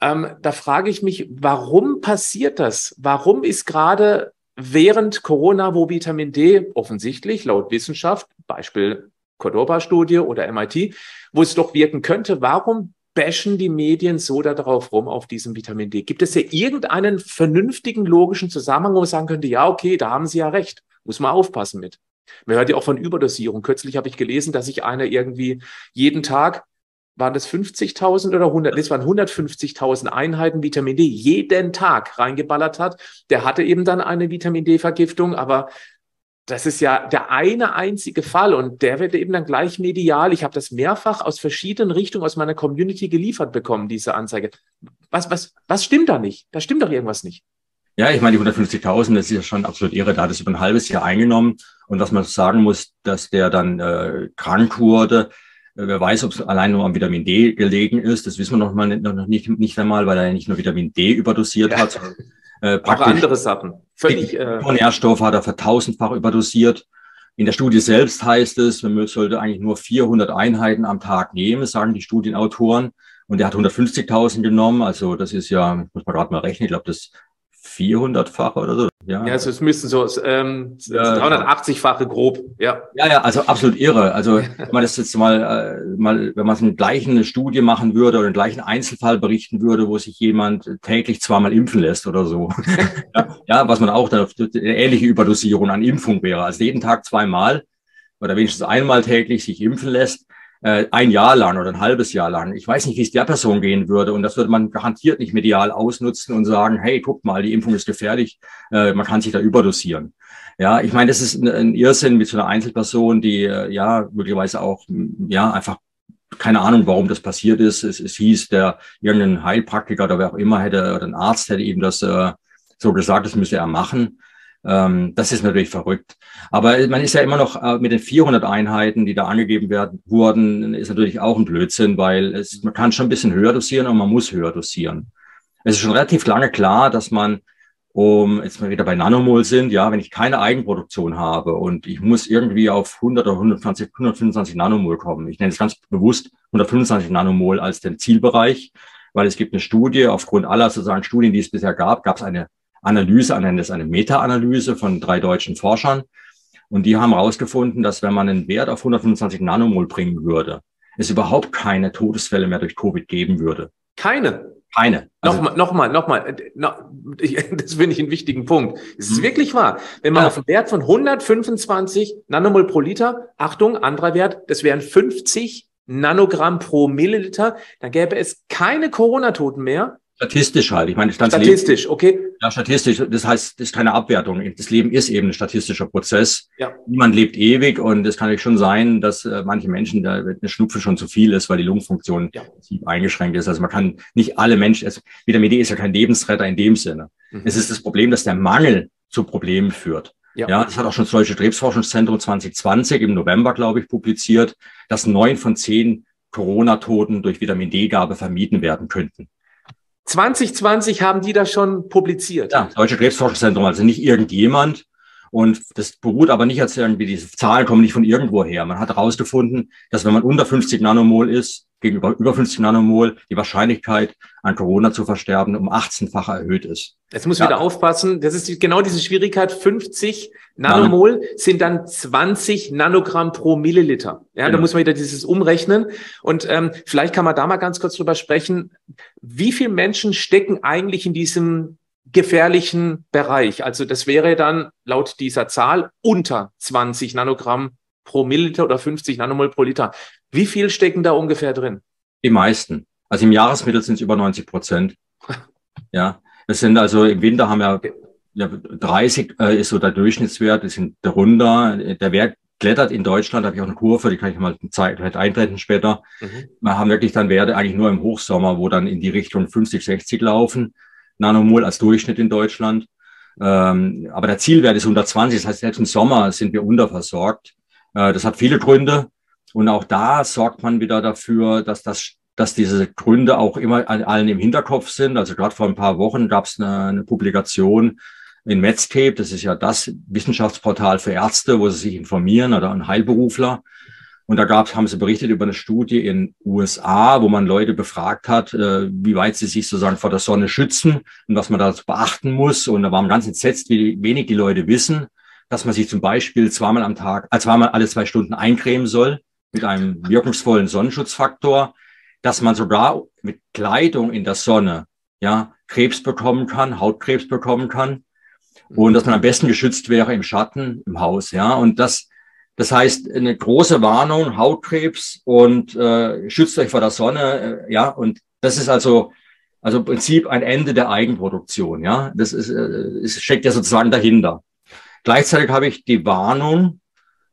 Ähm, da frage ich mich, warum passiert das? Warum ist gerade während Corona, wo Vitamin D offensichtlich laut Wissenschaft, Beispiel Cordoba-Studie oder MIT, wo es doch wirken könnte, warum bashen die Medien so darauf rum auf diesem Vitamin D? Gibt es ja irgendeinen vernünftigen, logischen Zusammenhang, wo man sagen könnte, ja, okay, da haben Sie ja recht, muss man aufpassen mit. Man hört ja auch von Überdosierung. Kürzlich habe ich gelesen, dass sich einer irgendwie jeden Tag, waren das 50.000 oder 100, das waren 150.000 Einheiten Vitamin D jeden Tag reingeballert hat. Der hatte eben dann eine Vitamin D-Vergiftung, aber das ist ja der eine einzige Fall und der wird eben dann gleich medial. Ich habe das mehrfach aus verschiedenen Richtungen aus meiner Community geliefert bekommen, diese Anzeige. Was, was, was stimmt da nicht? Da stimmt doch irgendwas nicht. Ja, ich meine, die 150.000, das ist ja schon absolut irre. Da hat es über ein halbes Jahr eingenommen. Und was man sagen muss, dass der dann äh, krank wurde. Äh, wer weiß, ob es allein nur am Vitamin D gelegen ist. Das wissen wir noch, mal, noch nicht, nicht einmal, weil er ja nicht nur Vitamin D überdosiert ja. hat, äh, Auch andere Sachen. Völlig. Äh, Nährstoff hat er vertausendfach überdosiert. In der Studie selbst heißt es, man sollte eigentlich nur 400 Einheiten am Tag nehmen, sagen die Studienautoren. Und er hat 150.000 genommen. Also das ist ja, muss man gerade mal rechnen, ich glaube, das 400-fache oder so. Ja, ja also es müssten so ähm, 380-fache grob. Ja. ja, ja, also absolut irre. Also [laughs] wenn man das jetzt mal, äh, mal wenn man so eine gleiche Studie machen würde oder einen gleichen Einzelfall berichten würde, wo sich jemand täglich zweimal impfen lässt oder so. [laughs] ja, ja, was man auch da eine ähnliche Überdosierung an Impfung wäre. Also jeden Tag zweimal oder wenigstens einmal täglich sich impfen lässt äh, ein Jahr lang oder ein halbes Jahr lang. Ich weiß nicht, wie es der Person gehen würde. Und das würde man garantiert nicht medial ausnutzen und sagen, hey, guck mal, die Impfung ist gefährlich, äh, man kann sich da überdosieren. Ja, ich meine, das ist ein, Irrsinn mit so einer Einzelperson, die äh, ja möglicherweise auch ja einfach keine Ahnung, warum das passiert ist. Es, es hieß, der irgendein Heilpraktiker oder wer auch immer hätte, oder ein Arzt hätte ihm das äh, so gesagt, das müsse er machen. Ähm, das ist natürlich verrückt. Aber man ist ja immer noch äh, mit den 400 Einheiten, die da angegeben werden, wurden, ist natürlich auch ein Blödsinn, weil es, man kann schon ein bisschen höher dosieren und man muss höher dosieren. Es ist schon relativ lange klar, dass man, um jetzt mal wieder bei Nanomol sind, ja, wenn ich keine Eigenproduktion habe und ich muss irgendwie auf 100 oder 120, 125 Nanomol kommen. Ich nenne es ganz bewusst 125 Nanomol als den Zielbereich, weil es gibt eine Studie, aufgrund aller sozusagen Studien, die es bisher gab, gab es eine Analyse, das eine Meta-Analyse von drei deutschen Forschern. Und die haben herausgefunden, dass wenn man einen Wert auf 125 Nanomol bringen würde, es überhaupt keine Todesfälle mehr durch Covid geben würde. Keine? Keine. Also, nochmal, nochmal, nochmal. [laughs] Das finde ich einen wichtigen Punkt. Es ist mhm. wirklich wahr. Wenn man ja. auf einen Wert von 125 Nanomol pro Liter, Achtung, anderer Wert, das wären 50 Nanogramm pro Milliliter, dann gäbe es keine Corona-Toten mehr. Statistisch halt. Ich meine, statistisch, Leben, okay. Ja, statistisch. Das heißt, das ist keine Abwertung. Das Leben ist eben ein statistischer Prozess. Ja. Niemand lebt ewig und es kann nicht schon sein, dass äh, manche Menschen, da eine Schnupfen schon zu viel ist, weil die Lungenfunktion ja. eingeschränkt ist. Also man kann nicht alle Menschen, also Vitamin D ist ja kein Lebensretter in dem Sinne. Mhm. Es ist das Problem, dass der Mangel zu Problemen führt. Ja. ja, das hat auch schon das Deutsche Krebsforschungszentrum 2020 im November, glaube ich, publiziert, dass neun von zehn Corona-Toten durch Vitamin D-Gabe vermieden werden könnten. 2020 haben die das schon publiziert. Ja, Deutsche Krebsforschungszentrum, also nicht irgendjemand. Und das beruht aber nicht als irgendwie, diese Zahlen kommen nicht von irgendwo her. Man hat herausgefunden, dass wenn man unter 50 Nanomol ist, gegenüber über 50 Nanomol, die Wahrscheinlichkeit, an Corona zu versterben, um 18-fach erhöht ist. Jetzt muss ja. wieder aufpassen. Das ist genau diese Schwierigkeit. 50 Nanomol sind dann 20 Nanogramm pro Milliliter. Ja, genau. da muss man wieder dieses umrechnen. Und ähm, vielleicht kann man da mal ganz kurz drüber sprechen. Wie viele Menschen stecken eigentlich in diesem gefährlichen Bereich? Also das wäre dann laut dieser Zahl unter 20 Nanogramm pro Milliliter oder 50 Nanomol pro Liter. Wie viel stecken da ungefähr drin? Die meisten. Also im Jahresmittel sind [laughs] es über 90 Prozent. ja. Das sind also im Winter haben wir ja, 30 äh, ist so der Durchschnittswert, das sind darunter. Der Wert klettert in Deutschland, da habe ich auch eine Kurve, die kann ich mal vielleicht eintreten später. Mhm. Wir haben wirklich dann Werte eigentlich nur im Hochsommer, wo dann in die Richtung 50, 60 laufen. Nanomol als Durchschnitt in Deutschland. Ähm, aber der Zielwert ist 120, das heißt, selbst im Sommer sind wir unterversorgt. Äh, das hat viele Gründe. Und auch da sorgt man wieder dafür, dass das dass diese Gründe auch immer allen im Hinterkopf sind. Also gerade vor ein paar Wochen gab es eine, eine Publikation in Medscape, das ist ja das Wissenschaftsportal für Ärzte, wo sie sich informieren oder an Heilberufler. Und da gab, haben sie berichtet über eine Studie in USA, wo man Leute befragt hat, äh, wie weit sie sich sozusagen vor der Sonne schützen und was man da beachten muss. Und da war man ganz entsetzt, wie wenig die Leute wissen, dass man sich zum Beispiel zweimal am Tag, äh, zweimal alle zwei Stunden eincremen soll mit einem wirkungsvollen Sonnenschutzfaktor, dass man sogar mit Kleidung in der Sonne ja Krebs bekommen kann, Hautkrebs bekommen kann und dass man am besten geschützt wäre im Schatten im Haus. Ja, und das das heißt, eine große Warnung, Hautkrebs und äh, schützt euch vor der Sonne. Äh, ja, und das ist also, also im Prinzip ein Ende der Eigenproduktion. Ja, das ist, äh, es steckt ja sozusagen dahinter. Gleichzeitig habe ich die Warnung,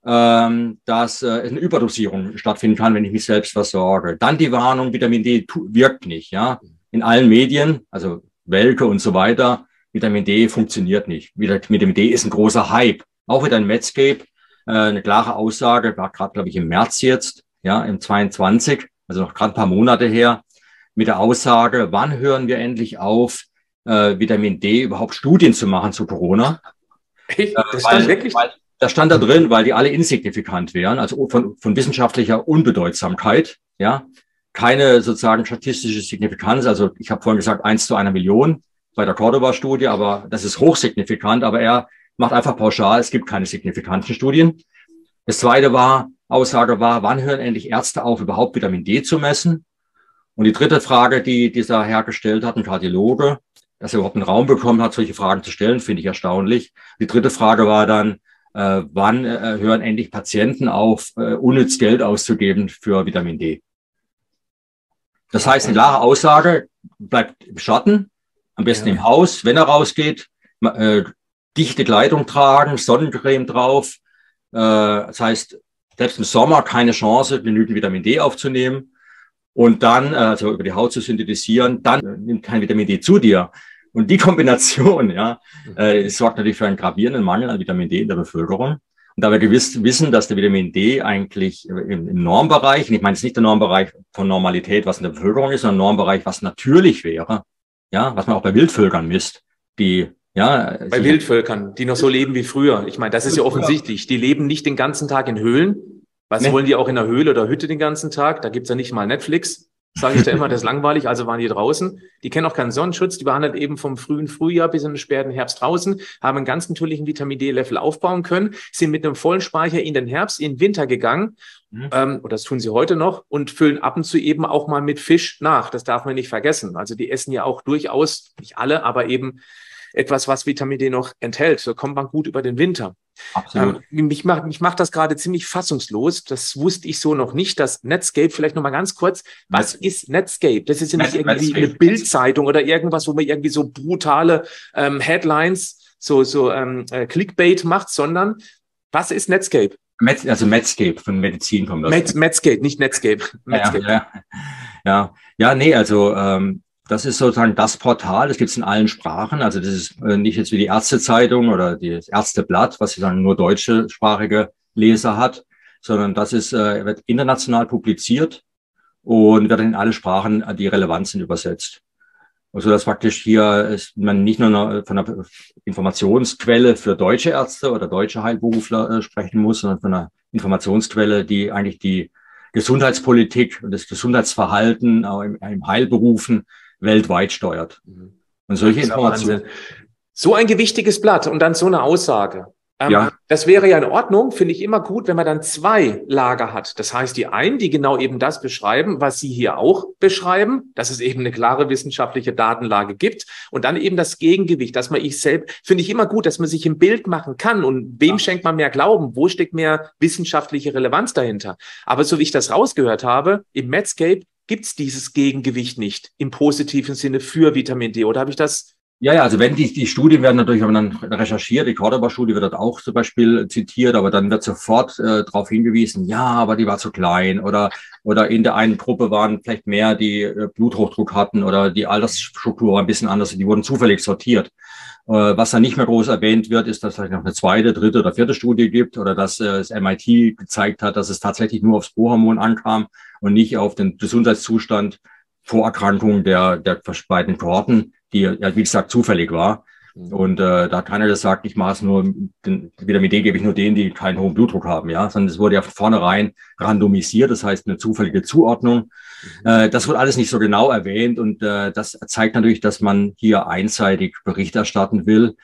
ähm, dass äh, eine Überdosierung stattfinden kann, wenn ich mich selbst versorge. Dann die Warnung, Vitamin D wirkt nicht. Ja, in allen Medien, also Welke und so weiter. Vitamin D funktioniert nicht. Vitamin D ist ein großer Hype. Auch wieder ein Medscape äh, eine klare Aussage, war gerade, glaube ich, im März jetzt, ja, im 22, also noch gerade ein paar Monate her, mit der Aussage, wann hören wir endlich auf, äh, Vitamin D überhaupt Studien zu machen zu Corona? Echt? Das äh, weil, wirklich? Weil, das stand da drin, weil die alle insignifikant wären, also von, von wissenschaftlicher Unbedeutsamkeit, ja, keine sozusagen statistische Signifikanz. Also ich habe vorhin gesagt, eins zu einer Million bei der Cordoba-Studie, aber das ist hochsignifikant, aber er macht einfach pauschal, es gibt keine signifikanten Studien. Das zweite war, Aussage war, wann hören endlich Ärzte auf, überhaupt Vitamin D zu messen? Und die dritte Frage, die dieser Herr gestellt hat, ein Kardiologe, dass er überhaupt einen Raum bekommen hat, solche Fragen zu stellen, finde ich erstaunlich. Die dritte Frage war dann, äh, wann äh, hören endlich Patienten auf, äh, unnütz Geld auszugeben für Vitamin D? Das heißt, eine klare Aussage, bleibt im Schatten, am besten ja. im Haus, wenn er rausgeht, äh, dichte Kleidung tragen, Sonnencreme drauf. Äh, das heißt, selbst im Sommer keine Chance, genügend Vitamin D aufzunehmen und dann, äh, also über die Haut zu synthetisieren, dann äh, nimmt kein Vitamin D zu dir. Und die Kombination, ja, äh, sorgt natürlich für einen gravierenden Mangel an Vitamin D in der Bevölkerung. Und da wir gewiss wissen, dass der Vitamin D eigentlich im, im Normbereich, und ich meine jetzt nicht der Normbereich von Normalität, was in der Bevölkerung ist, sondern Normbereich, was natürlich wäre, ja, was man auch bei Wildvölkern misst, die ja, bei Wildvölkern, die noch so leben wie früher. Ich meine, das ist ja offensichtlich. Die leben nicht den ganzen Tag in Höhlen. Was nee. wollen die auch in der Höhle oder Hütte den ganzen Tag? Da gibt's ja nicht mal Netflix. Sage ich da immer, das ist langweilig, also waren die draußen. Die kennen auch keinen Sonnenschutz, die waren halt eben vom frühen Frühjahr bis in den späten Herbst draußen, haben einen ganz natürlichen Vitamin D-Level aufbauen können, sind mit einem vollen Speicher in den Herbst, in den Winter gegangen, mhm. ähm, und das tun sie heute noch, und füllen ab und zu eben auch mal mit Fisch nach. Das darf man nicht vergessen. Also die essen ja auch durchaus, nicht alle, aber eben etwas, was Vitamin D noch enthält. So kommt man gut über den Winter. Absolut. Ähm, mich, macht, mich macht das gerade ziemlich fassungslos. Das wusste ich so noch nicht. Das Netscape, vielleicht noch mal ganz kurz. Was Net ist Netscape? Das ist ja nicht Net irgendwie Netscape. eine Bildzeitung oder irgendwas, wo man irgendwie so brutale ähm, Headlines, so, so ähm, äh, Clickbait macht, sondern was ist Netscape? Met, also Medscape von Medizin kommt das. Med, Medscape, nicht Netscape. Medscape. Ja, ja, ja. ja, nee, also ähm, das ist sozusagen das Portal, das gibt es in allen Sprachen. Also das ist äh, nicht jetzt wie die Ärztezeitung oder das Ärzteblatt, was sozusagen nur deutsche sprachige Leser hat, sondern das ist, äh, wird international publiziert und wird in alle Sprachen, die relevant sind, übersetzt. Also dass praktisch hier ist man nicht nur von einer Informationsquelle für deutsche Ärzte oder deutsche Heilberufler äh, sprechen muss, sondern von einer Informationsquelle, die eigentlich die Gesundheitspolitik und das Gesundheitsverhalten auch im Heilberufen weltweit steuert. Mhm. Und solche Informationen. So ein gewichtiges Blatt und dann so eine Aussage. Ähm, ja. Das wäre ja in Ordnung, finde ich immer gut, wenn man dann zwei Lager hat. Das heißt, die einen, die genau eben das beschreiben, was Sie hier auch beschreiben, dass es eben eine klare wissenschaftliche Datenlage gibt und dann eben das Gegengewicht, dass man ich selbst, finde ich immer gut, dass man sich im Bild machen kann und wem ja. schenkt man mehr Glauben, wo steckt mehr wissenschaftliche Relevanz dahinter. Aber so wie ich das rausgehört habe, im Medscape gibt es dieses Gegengewicht nicht im positiven Sinne für Vitamin D. Oder habe ich das Ja, ja, also wenn die, die Studien werden natürlich dann recherchiert, die Cordoba-Studie wird dort auch zum Beispiel zitiert, aber dann wird sofort äh, darauf hingewiesen, ja, aber die war zu klein oder, oder in der einen Gruppe waren vielleicht mehr, die äh, Bluthochdruck hatten oder die Altersstruktur war ein bisschen anders, die wurden zufällig sortiert. Äh, was dann nicht mehr groß erwähnt wird, ist, dass es noch eine zweite, dritte oder vierte Studie gibt oder dass äh, das MIT gezeigt hat, dass es tatsächlich nur aufs Prohormon ankam und nicht auf den Gesundheitszustand Vorerkrankungen der, der beiden Kohorten, die ja, wie gesagt, zufällig war. Mhm. Und äh, da hat keiner gesagt, ich mache es nur, den Vitamin D gebe ich nur denen, die keinen hohen Blutdruck haben, ja, sondern es wurde ja von vornherein randomisiert, das heißt eine zufällige Zuordnung. Mhm. Äh, das wird alles nicht so genau erwähnt und äh, das zeigt natürlich, dass man hier einseitig Bericht erstatten will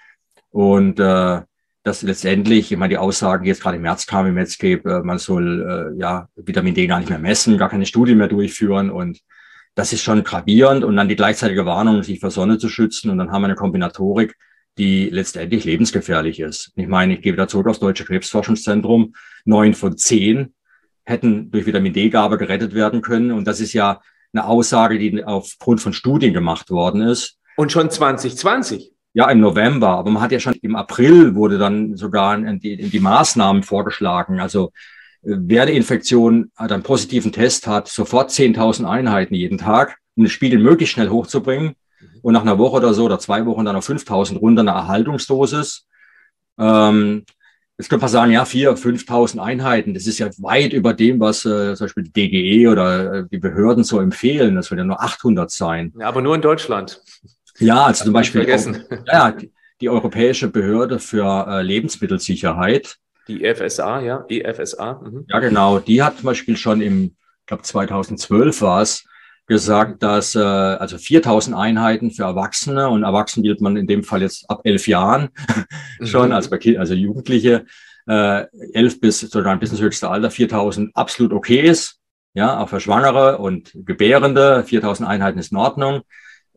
und äh, dass letztendlich, ich meine, die Aussagen, die jetzt gerade im März kamen im Medscape, äh, man soll äh, ja Vitamin D gar nicht mehr messen, gar keine Studien mehr durchführen und das ist schon gravierend und dann die gleichzeitige Warnung, sich vor Sonne zu schützen und dann haben wir eine Kombinatorik, die letztendlich lebensgefährlich ist. Ich meine, ich gebe da zurück aufs Deutsche Krebsforschungszentrum. Neun von zehn hätten durch Vitamin D-Gabe gerettet werden können. Und das ist ja eine Aussage, die aufgrund von Studien gemacht worden ist. Und schon 2020? Ja, im November. Aber man hat ja schon im April wurde dann sogar die, in die Maßnahmen vorgeschlagen. Also wer eine Infektion hat, einen positiven Test hat, sofort 10.000 Einheiten jeden Tag, um den Spiegel möglichst schnell hochzubringen mhm. und nach einer Woche oder so oder zwei Wochen dann auf 5.000 runter eine Erhaltungsdosis. Ähm, jetzt könnte man sagen, ja, 4.000, 5.000 Einheiten, das ist ja weit über dem, was äh, zum Beispiel die DGE oder äh, die Behörden so empfehlen. Das wird ja nur 800 sein. Ja, aber nur in Deutschland. Ja, also zum Beispiel auch, [laughs] ja, die, die Europäische Behörde für äh, Lebensmittelsicherheit die EFSA, ja, EFSA. Mhm. Ja, genau. Die hat zum Beispiel schon im, ich glaube 2012 war es, gesagt, dass äh, also 4000 Einheiten für Erwachsene und Erwachsene gilt man in dem Fall jetzt ab elf Jahren [laughs] schon, mhm. also, bei, also Jugendliche, äh, elf bis sogar bis ins höchste Alter 4000 absolut okay ist. Ja, auch für Schwangere und Gebärende 4000 Einheiten ist in Ordnung.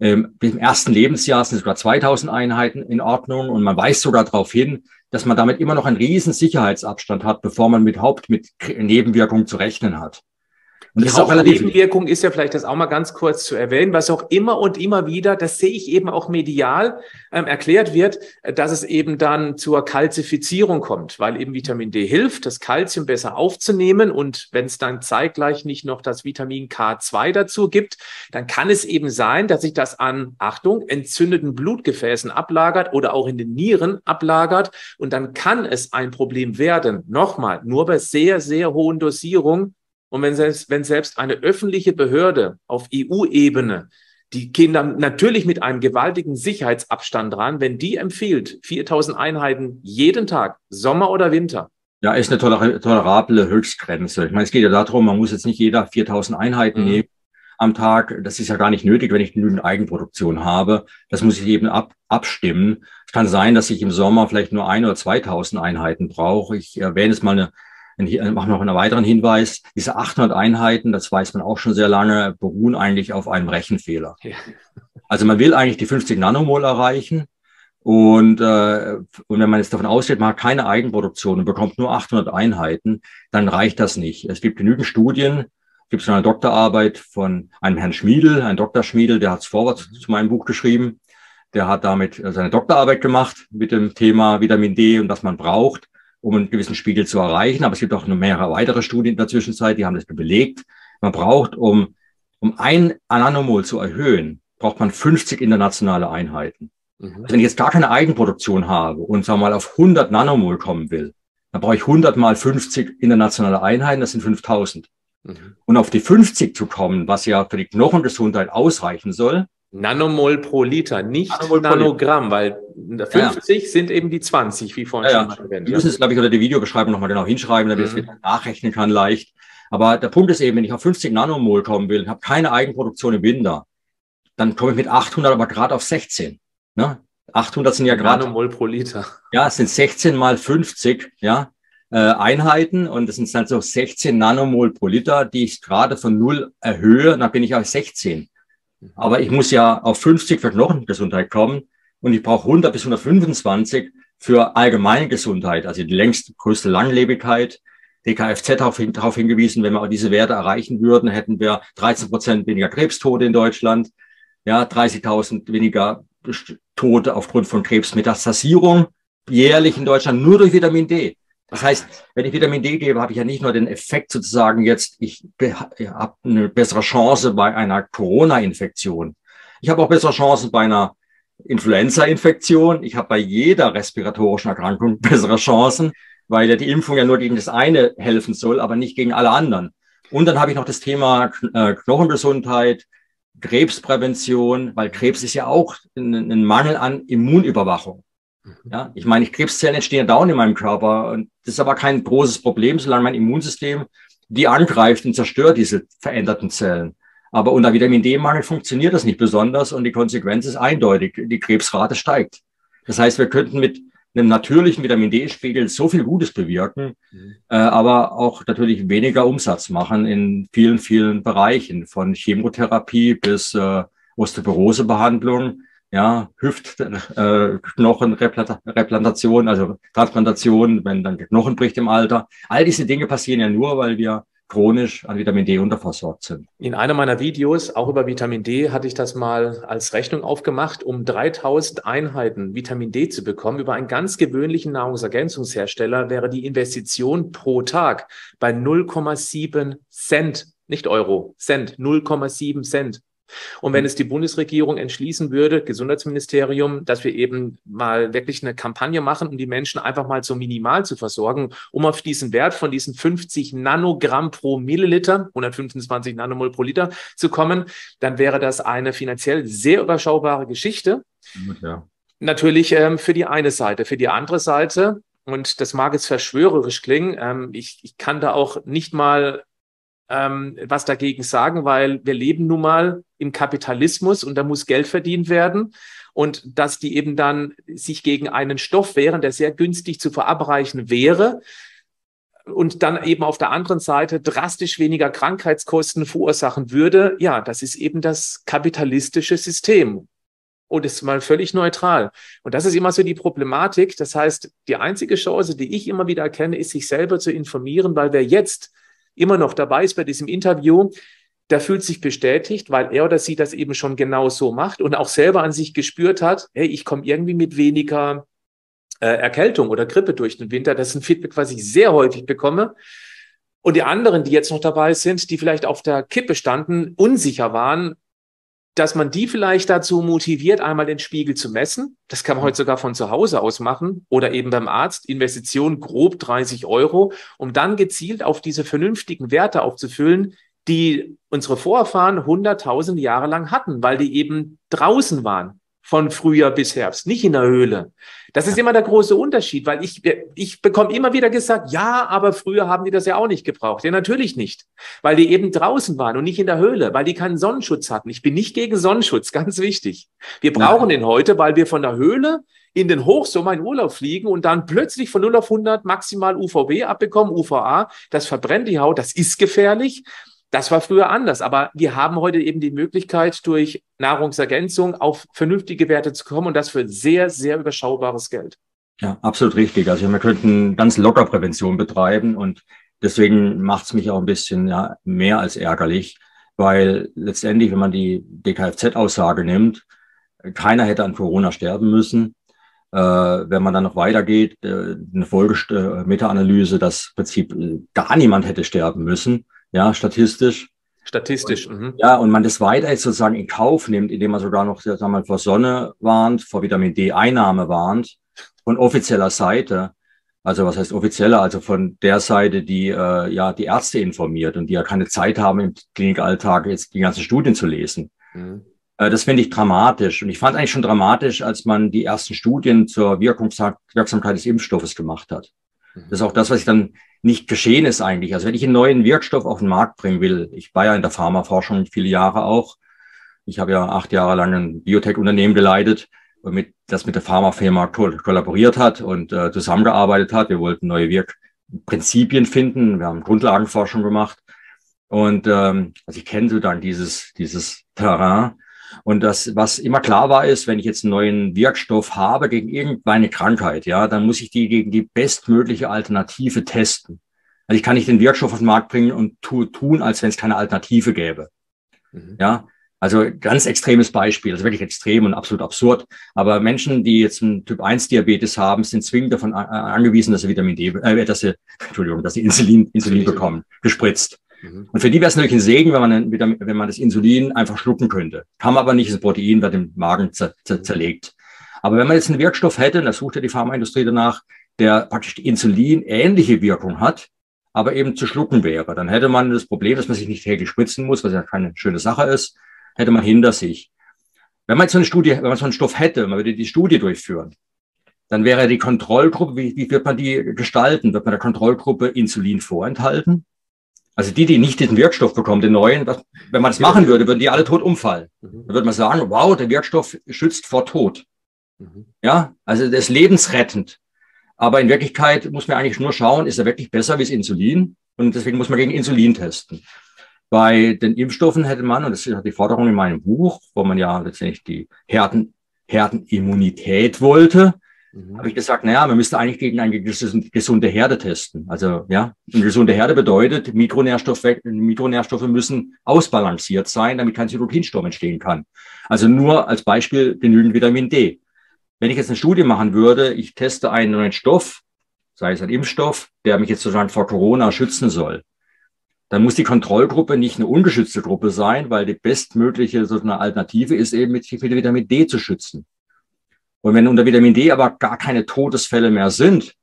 Ähm, im ersten Lebensjahr sind sogar 2000 Einheiten in Ordnung und man weist sogar darauf hin, dass man damit immer noch einen riesen Sicherheitsabstand hat, bevor man mit Haupt mit Nebenwirkungen zu rechnen hat. Und die Hauptnebenwirkung ist ja vielleicht das auch mal ganz kurz zu erwähnen, was auch immer und immer wieder, das sehe ich eben auch medial ähm, erklärt wird, dass es eben dann zur Kalzifizierung kommt, weil eben Vitamin D hilft, das Kalzium besser aufzunehmen. Und wenn es dann zeitgleich nicht noch das Vitamin K2 dazu gibt, dann kann es eben sein, dass sich das an, Achtung, entzündeten Blutgefäßen ablagert oder auch in den Nieren ablagert. Und dann kann es ein Problem werden. Nochmal, nur bei sehr, sehr hohen Dosierungen und wenn selbst, wenn selbst eine öffentliche Behörde auf EU-Ebene die Kinder natürlich mit einem gewaltigen Sicherheitsabstand dran, wenn die empfiehlt, 4000 Einheiten jeden Tag, Sommer oder Winter. Ja, ist eine toler tolerable Höchstgrenze. Ich meine, es geht ja darum, man muss jetzt nicht jeder 4000 Einheiten mhm. nehmen am Tag. Das ist ja gar nicht nötig, wenn ich genügend Eigenproduktion habe. Das muss ich eben ab, abstimmen. Es kann sein, dass ich im Sommer vielleicht nur ein oder 2000 Einheiten brauche. Ich erwähne jetzt mal eine ich mache noch einen weiteren Hinweis. Diese 800 Einheiten, das weiß man auch schon sehr lange, beruhen eigentlich auf einem Rechenfehler. Ja. Also man will eigentlich die 50 Nanomol erreichen. Und, äh, und wenn man jetzt davon ausgeht, man hat keine Eigenproduktion und bekommt nur 800 Einheiten, dann reicht das nicht. Es gibt genügend Studien. Es gibt schon eine Doktorarbeit von einem Herrn Schmiedel, ein Dr. Schmiedel, der hat es Vorwort zu meinem Buch geschrieben. Der hat damit äh, seine Doktorarbeit gemacht mit dem Thema Vitamin D und was man braucht um einen gewissen Spiegel zu erreichen. Aber es gibt auch noch mehrere weitere Studien in der Zwischenzeit, die haben das belegt. Man braucht, um, um ein Nanomol zu erhöhen, braucht man 50 internationale Einheiten. Mhm. Also wenn ich jetzt gar keine Eigenproduktion habe und sagen wir mal auf 100 Nanomol kommen will, dann brauche ich 100 mal 50 internationale Einheiten, das sind 5000. Mhm. Und auf die 50 zu kommen, was ja für die Knochengesundheit ausreichen soll, Nanomol pro Liter, nicht Nanomol Nanogramm, weil 50 ja. sind eben die 20, wie vorhin ja, schon erwähnt. Wir müssen es, glaube ich, unter die Videobeschreibung nochmal genau hinschreiben, damit mhm. es wieder nachrechnen kann leicht. Aber der Punkt ist eben, wenn ich auf 50 Nanomol kommen will, habe keine Eigenproduktion im Winter, dann komme ich mit 800 aber gerade auf 16. Ne? 800 sind ja gerade. Nanomol pro Liter. Ja, es sind 16 mal 50, ja, äh, Einheiten und das sind dann so 16 Nanomol pro Liter, die ich gerade von null erhöhe, dann bin ich auf 16. Aber ich muss ja auf 50 für Knochengesundheit kommen und ich brauche 100 bis 125 für Allgemeingesundheit, also die längst größte Langlebigkeit. Die Kfz hat darauf hingewiesen, wenn wir diese Werte erreichen würden, hätten wir 13 Prozent weniger Krebstote in Deutschland, ja, 30.000 weniger Tote aufgrund von Krebsmetastasierung jährlich in Deutschland nur durch Vitamin D. Das heißt, wenn ich Vitamin D gebe, habe ich ja nicht nur den Effekt sozusagen jetzt, ich habe eine bessere Chance bei einer Corona-Infektion. Ich habe auch bessere Chancen bei einer Influenza-Infektion. Ich habe bei jeder respiratorischen Erkrankung [laughs] bessere Chancen, weil ja die Impfung ja nur gegen das eine helfen soll, aber nicht gegen alle anderen. Und dann habe ich noch das Thema äh, Knochengesundheit, Krebsprävention, weil Krebs ist ja auch ein, ein Mangel an Immunüberwachung. Ja, ich meine, Krebszellen entstehen ja dauernd in meinem Körper und das ist aber kein großes Problem, solange mein Immunsystem die angreift und zerstört diese veränderten Zellen. Aber unter Vitamin D-Mangel funktioniert das nicht besonders und die Konsequenz ist eindeutig. Die Krebsrate steigt. Das heißt, wir könnten mit einem natürlichen Vitamin D-Spiegel so viel Gutes bewirken, mhm. äh, aber auch natürlich weniger Umsatz machen in vielen, vielen Bereichen, von Chemotherapie bis äh, Osteoporosebehandlung ja, Hüftknochenreplantation, äh, also Transplantation, wenn dann der Knochen bricht im Alter. All diese Dinge passieren ja nur, weil wir chronisch an Vitamin D unterversorgt sind. In einem meiner Videos, auch über Vitamin D, hatte ich das mal als Rechnung aufgemacht, um 3000 Einheiten Vitamin D zu bekommen. Über einen ganz gewöhnlichen Nahrungsergänzungshersteller wäre die Investition pro Tag bei 0,7 Cent, nicht Euro, Cent, 0,7 Cent. Und wenn mhm. es die Bundesregierung entschließen würde, Gesundheitsministerium, dass wir eben mal wirklich eine Kampagne machen, um die Menschen einfach mal so minimal zu versorgen, um auf diesen Wert von diesen 50 Nanogramm pro Milliliter, 125 Nanomol pro Liter zu kommen, dann wäre das eine finanziell sehr überschaubare Geschichte. Ja. Natürlich ähm, für die eine Seite. Für die andere Seite, und das mag jetzt verschwörerisch klingen, ähm, ich, ich kann da auch nicht mal ähm, was dagegen sagen, weil wir leben nun mal im Kapitalismus und da muss Geld verdient werden. Und dass die eben dann sich gegen einen Stoff wehren, der sehr günstig zu verabreichen wäre, und dann eben auf der anderen Seite drastisch weniger Krankheitskosten verursachen würde, ja, das ist eben das kapitalistische System. Und ist mal völlig neutral. Und das ist immer so die Problematik. Das heißt, die einzige Chance, die ich immer wieder erkenne, ist, sich selber zu informieren, weil wer jetzt immer noch dabei ist bei diesem Interview, der fühlt sich bestätigt, weil er oder sie das eben schon genau so macht und auch selber an sich gespürt hat, hey, ich komme irgendwie mit weniger äh, Erkältung oder Grippe durch den Winter. Das ist ein Feedback, was ich sehr häufig bekomme. Und die anderen, die jetzt noch dabei sind, die vielleicht auf der Kippe standen, unsicher waren, dass man die vielleicht dazu motiviert, einmal den Spiegel zu messen. Das kann man heute sogar von zu Hause aus machen oder eben beim Arzt. Investition grob 30 Euro, um dann gezielt auf diese vernünftigen Werte aufzufüllen, die unsere Vorfahren 100.000 Jahre lang hatten, weil die eben draußen waren von Frühjahr bis Herbst, nicht in der Höhle. Das ist immer der große Unterschied, weil ich, ich bekomme immer wieder gesagt, ja, aber früher haben die das ja auch nicht gebraucht. Ja, natürlich nicht, weil die eben draußen waren und nicht in der Höhle, weil die keinen Sonnenschutz hatten. Ich bin nicht gegen Sonnenschutz, [laughs] ganz wichtig. Wir brauchen ja. den heute, weil wir von der Höhle in den Hochsommer in Urlaub fliegen und dann plötzlich von 0 auf 100 maximal UVB abbekommen, UVA, das verbrennt die Haut, das ist gefährlich. Das war früher anders, aber wir haben heute eben die Möglichkeit, durch Nahrungsergänzung auf vernünftige Werte zu kommen und das für sehr, sehr überschaubares Geld. Ja, absolut richtig. Also wir könnten ganz locker Prävention betreiben und deswegen macht es mich auch ein bisschen ja, mehr als ärgerlich, weil letztendlich, wenn man die DKFZ-Aussage nimmt, keiner hätte an Corona sterben müssen. Äh, wenn man dann noch weitergeht, äh, eine Folge-Meta-Analyse, dass im Prinzip äh, gar niemand hätte sterben müssen ja, statistisch. Statistisch. Und, mhm. Ja, und man das weiter jetzt sozusagen in Kauf nimmt, indem man sogar noch sagen wir, mal, vor Sonne warnt, vor Vitamin D-Einnahme warnt, von offizieller Seite. Also was heißt offizieller? Also von der Seite, die äh, ja die Ärzte informiert und die ja keine Zeit haben im Klinikalltag jetzt die ganzen Studien zu lesen. Mhm. Äh, das finde ich dramatisch. Und ich fand eigentlich schon dramatisch, als man die ersten Studien zur Wirksamkeit des Impfstoffes gemacht hat. Das ist auch das, was ich dann nicht geschehen ist eigentlich. Also wenn ich einen neuen Wirkstoff auf den Markt bringen will, ich war ja in der Pharmaforschung viele Jahre auch. Ich habe ja acht Jahre lang ein Biotech-Unternehmen geleitet, mit, das mit der Pharmafirma kollaboriert hat und äh, zusammengearbeitet hat. Wir wollten neue Wirkprinzipien finden. Wir haben Grundlagenforschung gemacht. Und ähm, also ich kenne so dann dieses, dieses Terrain. Und das, was immer klar war, ist, wenn ich jetzt einen neuen Wirkstoff habe gegen irgendeine Krankheit, ja, dann muss ich die gegen die bestmögliche Alternative testen. Also ich kann nicht den Wirkstoff auf den Markt bringen und tu, tun, als wenn es keine Alternative gäbe. Mhm. Ja, Also ganz extremes Beispiel, also wirklich extrem und absolut absurd. Aber Menschen, die jetzt einen Typ-1-Diabetes haben, sind zwingend davon angewiesen, dass sie Vitamin D, äh, dass sie, [laughs] Entschuldigung, dass sie Insulin, Insulin bekommen, gespritzt. Mhm. Und für die wäre es natürlich ein Segen, wenn man, wenn man das Insulin einfach schlucken könnte. Kann man aber nicht, das Protein wird im Magen zer, zer, zerlegt. Aber wenn man jetzt einen Wirkstoff hätte, und da sucht ja die Pharmaindustrie danach, der praktisch die Insulin ähnliche Wirkung hat, aber eben zu schlucken wäre, dann hätte man das Problem, dass man sich nicht täglich spritzen muss, was ja keine schöne Sache ist, hätte man hinter sich. Wenn man jetzt so eine Studie, wenn man so einen Stoff hätte, man würde die Studie durchführen, dann wäre die Kontrollgruppe, wie, wie wird man die gestalten? Wird man der Kontrollgruppe Insulin vorenthalten? Also die, die nicht diesen Wirkstoff bekommen, den neuen, was, wenn man das machen würde, würden die alle tot umfallen. Mhm. Dann würde man sagen, wow, der Wirkstoff schützt vor Tod. Mhm. Ja, also das ist lebensrettend. Aber in Wirklichkeit muss man eigentlich nur schauen, ist er wirklich besser wie das Insulin? Und deswegen muss man gegen Insulin testen. Bei den Impfstoffen hätte man, und das ist die Forderung in meinem Buch, wo man ja letztendlich die Herden, Herdenimmunität wollte, mhm. habe ich gesagt, naja, man müsste eigentlich gegen eine gesunde Herde testen. Also ja, eine gesunde Herde bedeutet, Mikronährstoffe, Mikronährstoffe müssen ausbalanciert sein, damit kein Zytokinsturm entstehen kann. Also nur als Beispiel genügend Vitamin D. Wenn ich jetzt eine Studie machen würde, ich teste einen neuen Stoff, sei es ein Impfstoff, der mich jetzt sozusagen vor Corona schützen soll, dann muss die Kontrollgruppe nicht eine ungeschützte Gruppe sein, weil die bestmögliche so eine Alternative ist eben mit Vitamin D zu schützen. Und wenn unter Vitamin D aber gar keine Todesfälle mehr sind,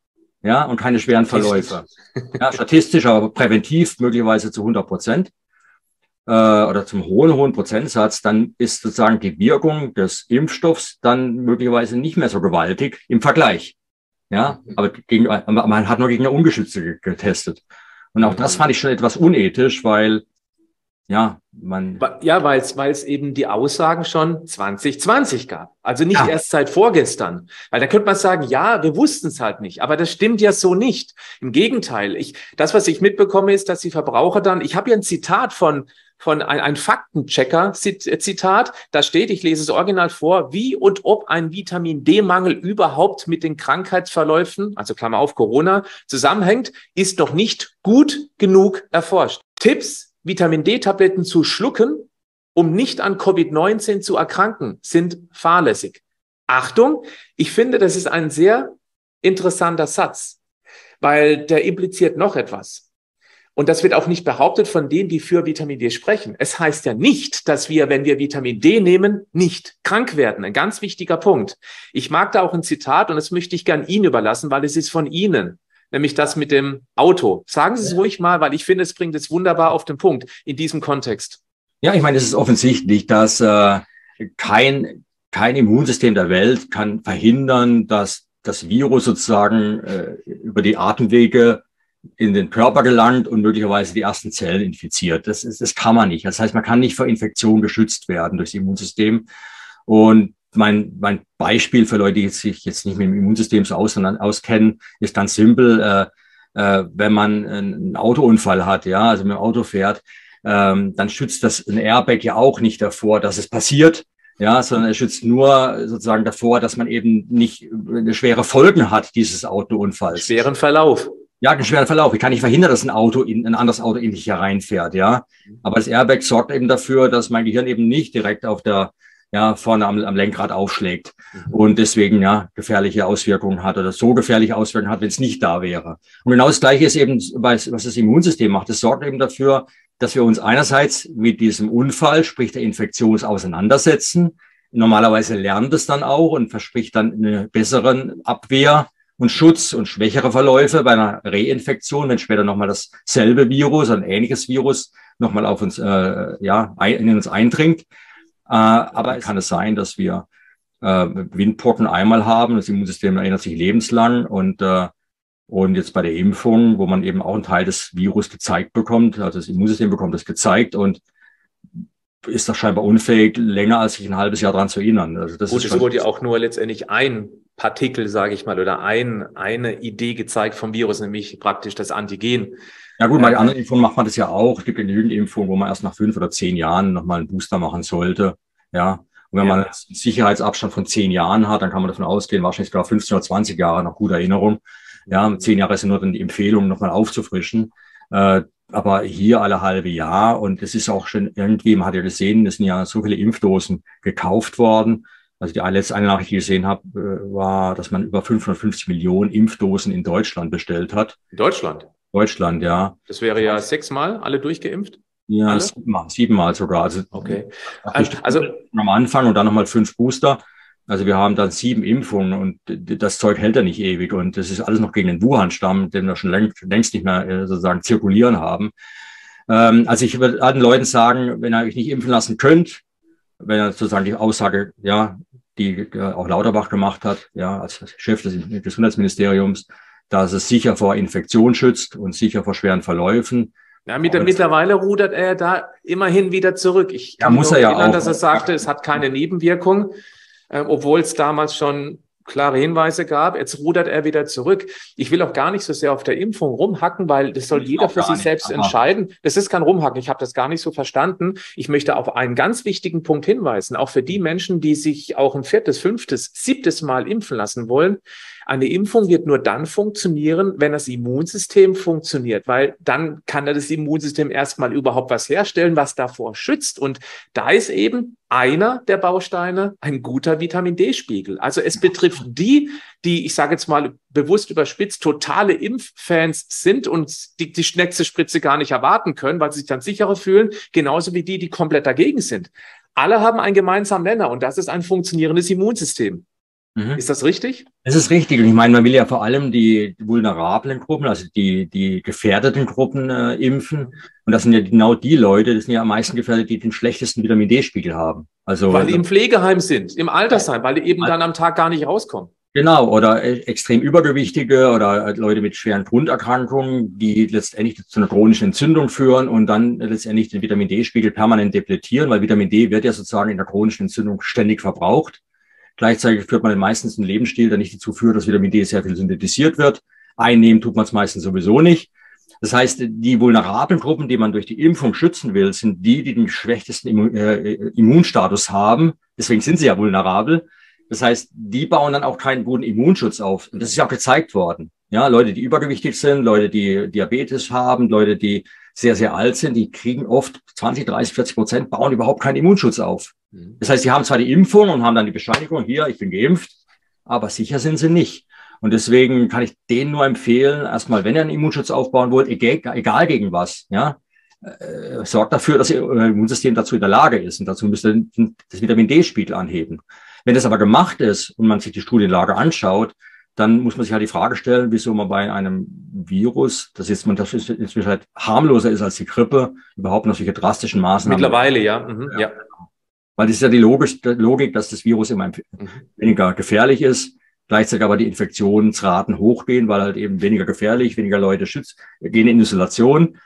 ja, und keine schweren Verläufe, ja, statistisch, aber präventiv möglicherweise zu 100 Prozent äh, oder zum hohen, hohen Prozentsatz, dann ist sozusagen die Wirkung des Impfstoffs dann möglicherweise nicht mehr so gewaltig im Vergleich. Ja, aber gegen, man hat nur gegen eine ungeschützte getestet. Und auch das fand ich schon etwas unethisch, weil ja, man. Ja, weil es eben die Aussagen schon 2020 gab. Also nicht ja. erst seit vorgestern. Weil da könnte man sagen, ja, wir wussten es halt nicht. Aber das stimmt ja so nicht. Im Gegenteil. Ich, das, was ich mitbekomme, ist, dass die Verbraucher dann, ich habe hier ein Zitat von, von ein, ein Faktenchecker-Zitat. Da steht, ich lese es original vor, wie und ob ein Vitamin D-Mangel überhaupt mit den Krankheitsverläufen, also Klammer auf Corona, zusammenhängt, ist noch nicht gut genug erforscht. Tipps Vitamin D-Tabletten zu schlucken, um nicht an Covid-19 zu erkranken, sind fahrlässig. Achtung, ich finde, das ist ein sehr interessanter Satz, weil der impliziert noch etwas. Und das wird auch nicht behauptet von denen, die für Vitamin D sprechen. Es heißt ja nicht, dass wir, wenn wir Vitamin D nehmen, nicht krank werden. Ein ganz wichtiger Punkt. Ich mag da auch ein Zitat und das möchte ich gern Ihnen überlassen, weil es ist von Ihnen nämlich das mit dem Auto. Sagen Sie es ruhig mal, weil ich finde, es bringt es wunderbar auf den Punkt in diesem Kontext. Ja, ich meine, es ist offensichtlich, dass äh, kein, kein Immunsystem der Welt kann verhindern, dass das Virus sozusagen äh, über die Atemwege in den Körper gelangt und möglicherweise die ersten Zellen infiziert. Das, ist, das kann man nicht. Das heißt, man kann nicht vor Infektion geschützt werden durch das Immunsystem. Und mein, mein Beispiel für Leute, die sich jetzt nicht mit dem Immunsystem so aus, auskennen, ist ganz simpel. Äh, äh, wenn man einen Autounfall hat, ja, also mit dem Auto fährt, ähm, dann schützt das ein Airbag ja auch nicht davor, dass es passiert, ja, sondern er schützt nur sozusagen davor, dass man eben nicht eine schwere Folgen hat dieses Autounfalls. Schweren Verlauf. Ja, einen schweren Verlauf. Ich kann nicht verhindern, dass ein Auto in ein anderes Auto in dich hereinfährt, ja. Aber das Airbag sorgt eben dafür, dass mein Gehirn eben nicht direkt auf der ja, vorne am, am Lenkrad aufschlägt mhm. und deswegen ja gefährliche Auswirkungen hat oder so gefährliche Auswirkungen hat, wenn es nicht da wäre. Und genau das Gleiche ist eben, was, was das Immunsystem macht. Es sorgt eben dafür, dass wir uns einerseits mit diesem Unfall, sprich der Infektion, auseinandersetzen. Normalerweise lernt es dann auch und verspricht dann eine besseren Abwehr und Schutz und schwächere Verläufe bei einer Reinfektion, wenn später nochmal dasselbe Virus, ein ähnliches Virus nochmal auf uns, äh, ja, in uns eindringt. Äh, aber kann es sein, dass wir äh, Windpocken einmal haben. Das Immunsystem erinnert sich lebenslang und äh, und jetzt bei der Impfung, wo man eben auch einen Teil des Virus gezeigt bekommt, also das Immunsystem bekommt das gezeigt und ist das scheinbar unfähig, länger als sich ein halbes Jahr dran zu erinnern. Also das Gut, es wurde ja auch nur letztendlich ein Partikel, sage ich mal, oder ein, eine Idee gezeigt vom Virus, nämlich praktisch das Antigen. Ja gut, bei anderen Impfungen macht man das ja auch. Es gibt genügend Impfungen, wo man erst nach fünf oder zehn Jahren nochmal einen Booster machen sollte. Ja. Und wenn ja. man einen Sicherheitsabstand von zehn Jahren hat, dann kann man davon ausgehen, wahrscheinlich sogar 15 oder 20 Jahre nach guter Erinnerung. Ja, zehn Jahre ist ja nur dann die Empfehlung, nochmal aufzufrischen. Äh, aber hier alle halbe Jahr. Und es ist auch schon irgendwie, man hat ja gesehen, es sind ja so viele Impfdosen gekauft worden. Also die letzte eine Nachricht, die ich gesehen habe, äh, war, dass man über 550 Millionen Impfdosen in Deutschland bestellt hat. In Deutschland? Deutschland, ja. Das wäre ja sechsmal alle durchgeimpft? Ja, siebenmal, siebenmal sogar. Also, okay. Also am Anfang und dann nochmal fünf Booster. Also wir haben dann sieben Impfungen und das Zeug hält ja nicht ewig. Und das ist alles noch gegen den Wuhan-Stamm, den wir schon längst, längst nicht mehr äh, sozusagen zirkulieren haben. Ähm, also ich würde allen Leuten sagen, wenn ihr euch nicht impfen lassen könnt, wenn er sozusagen die Aussage, ja, die äh, auch Lauterbach gemacht hat, ja, als Chef des Gesundheitsministeriums, dass es sicher vor Infektion schützt und sicher vor schweren Verläufen. Ja, mit, mittlerweile rudert er da immerhin wieder zurück. Ich kann ja, muss er ja erinnern, auch. dass er sagte, es hat keine Nebenwirkung äh, obwohl es damals schon klare Hinweise gab. Jetzt rudert er wieder zurück. Ich will auch gar nicht so sehr auf der Impfung rumhacken, weil das soll jeder für sich nicht. selbst Aha. entscheiden. Das ist kein Rumhacken. Ich habe das gar nicht so verstanden. Ich möchte auf einen ganz wichtigen Punkt hinweisen, auch für die Menschen, die sich auch ein viertes, fünftes, siebtes Mal impfen lassen wollen. Eine Impfung wird nur dann funktionieren, wenn das Immunsystem funktioniert, weil dann kann das Immunsystem erstmal überhaupt was herstellen, was davor schützt. Und da ist eben einer der Bausteine ein guter Vitamin D-Spiegel. Also es betrifft die, die, ich sage jetzt mal bewusst überspitzt, totale Impffans sind und die, die nächste gar nicht erwarten können, weil sie sich dann sicherer fühlen, genauso wie die, die komplett dagegen sind. Alle haben einen gemeinsamen Nenner und das ist ein funktionierendes Immunsystem. Mhm. Ist das richtig? Das ist richtig. Und ich meine, man will ja vor allem die vulnerablen Gruppen, also die, die gefährdeten Gruppen äh, impfen. Und das sind ja genau die Leute, das sind ja am meisten gefährdet, die den schlechtesten Vitamin D-Spiegel haben. Also, weil die im Pflegeheim sind, im Altersheim, weil die eben dann am Tag gar nicht rauskommen. Genau, oder äh, extrem übergewichtige oder äh, Leute mit schweren Grunderkrankungen, die letztendlich zu einer chronischen Entzündung führen und dann letztendlich den Vitamin D-Spiegel permanent depletieren, weil Vitamin D wird ja sozusagen in der chronischen Entzündung ständig verbraucht. Gleichzeitig führt man meistens einen Lebensstil, der nicht dazu führt, dass Vitamin D sehr viel synthetisiert wird. Einnehmen tut man es meistens sowieso nicht. Das heißt, die vulnerablen Gruppen, die man durch die Impfung schützen will, sind die, die den schwächtesten äh, Immunstatus haben. Deswegen sind sie ja vulnerabel. Das heißt, die bauen dann auch keinen guten Immunschutz auf. Und das ist ja auch gezeigt worden. Ja, Leute, die übergewichtig sind, Leute, die Diabetes haben, Leute, die sehr, sehr alt sind, die kriegen oft 20, 30, 40 Prozent, bauen überhaupt keinen Immunschutz auf. Mhm. Das heißt, sie haben zwar die Impfung und haben dann die Bescheinigung, hier, ich bin geimpft, aber sicher sind sie nicht. Und deswegen kann ich denen nur empfehlen, erstmal, wenn ihr einen Immunschutz aufbauen wollt, egal, egal gegen was, ja, äh, sorgt dafür, dass ihr Immunsystem dazu in der Lage ist. Und dazu müsst ihr das Vitamin D-Spiegel anheben. Wenn das aber gemacht ist und man sich die Studienlage anschaut, dann muss man sich halt die Frage stellen, wieso man bei einem Virus, das jetzt man das inzwischen halt harmloser ist als die Grippe, überhaupt noch solche drastischen Maßnahmen. Mittlerweile, ja. Mhm, ja. ja. Weil das ist ja die Logik, Logik, dass das Virus immer mhm. weniger gefährlich ist, gleichzeitig aber die Infektionsraten hochgehen, weil halt eben weniger gefährlich, weniger Leute schützt, gehen in Isolation,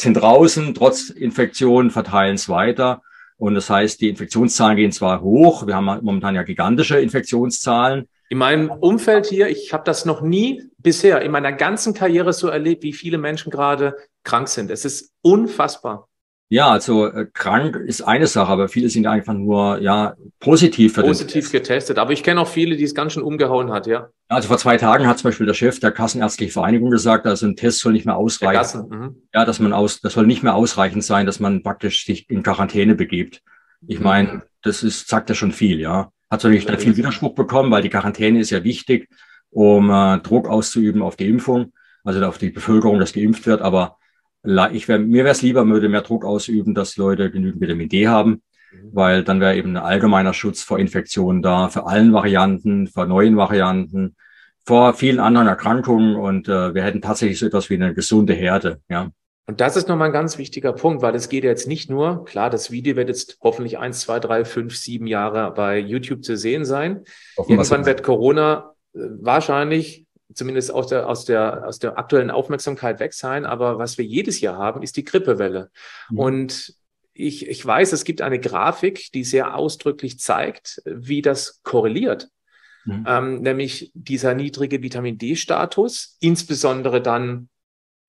sind draußen, trotz Infektion verteilen es weiter. Und das heißt, die Infektionszahlen gehen zwar hoch, wir haben momentan ja gigantische Infektionszahlen, in meinem Umfeld hier, ich habe das noch nie bisher in meiner ganzen Karriere so erlebt, wie viele Menschen gerade krank sind. Es ist unfassbar. Ja, also äh, krank ist eine Sache, aber viele sind einfach nur ja positiv. Für positiv getestet. Aber ich kenne auch viele, die es ganz schön umgehauen hat, ja. Also vor zwei Tagen hat zum Beispiel der Chef der Kassenärztlichen Vereinigung gesagt, also ein Test soll nicht mehr ausreichen. Kassen, mhm. ja, dass man aus, das soll nicht mehr ausreichend sein, dass man praktisch sich in Quarantäne begibt. Ich mhm. meine, das ist, sagt ja schon viel, ja. Hat natürlich dann viel Widerspruch bekommen, weil die Quarantäne ist ja wichtig, um äh, Druck auszuüben auf die Impfung, also auf die Bevölkerung, dass geimpft wird. Aber ich wär, mir wäre es lieber, man würde mehr Druck ausüben, dass Leute genügend Vitamin D haben, mhm. weil dann wäre eben ein allgemeiner Schutz vor Infektionen da, für allen Varianten, vor neuen Varianten, vor vielen anderen Erkrankungen und äh, wir hätten tatsächlich so etwas wie eine gesunde Herde. Ja. Und das ist nochmal ein ganz wichtiger Punkt, weil es geht jetzt nicht nur, klar, das Video wird jetzt hoffentlich eins, zwei, drei, fünf, sieben Jahre bei YouTube zu sehen sein. Irgendwann wird Corona äh, wahrscheinlich zumindest aus der, aus der, aus der aktuellen Aufmerksamkeit weg sein. Aber was wir jedes Jahr haben, ist die Grippewelle. Mhm. Und ich, ich weiß, es gibt eine Grafik, die sehr ausdrücklich zeigt, wie das korreliert. Mhm. Ähm, nämlich dieser niedrige Vitamin D-Status, insbesondere dann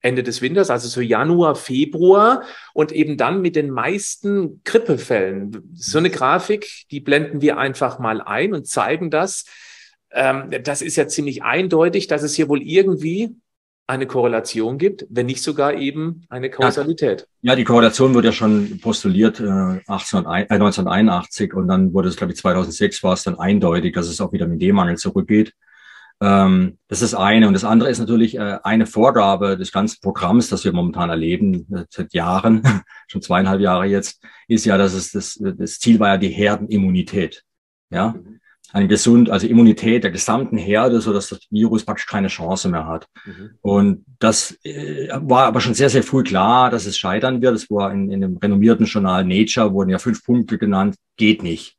Ende des Winters, also so Januar, Februar und eben dann mit den meisten Grippefällen. So eine Grafik, die blenden wir einfach mal ein und zeigen das. Ähm, das ist ja ziemlich eindeutig, dass es hier wohl irgendwie eine Korrelation gibt, wenn nicht sogar eben eine Kausalität. Ja, die Korrelation wurde ja schon postuliert äh, 18, äh, 1981 und dann wurde es, glaube ich, 2006 war es dann eindeutig, dass es auf Vitamin D-Mangel zurückgeht. Ähm, das ist eine. Und das andere ist natürlich äh, eine Vorgabe des ganzen Programms, das wir momentan erleben, äh, seit Jahren, [laughs] schon zweieinhalb Jahre jetzt, ist ja, dass es das, das Ziel war ja die Herdenimmunität. Ja, mhm ein gesund, also Immunität der gesamten Herde, so dass das Virus praktisch keine Chance mehr hat. Mhm. Und das äh, war aber schon sehr, sehr früh klar, dass es scheitern wird. Es war in, in dem renommierten Journal Nature wurden ja fünf Punkte genannt, geht nicht.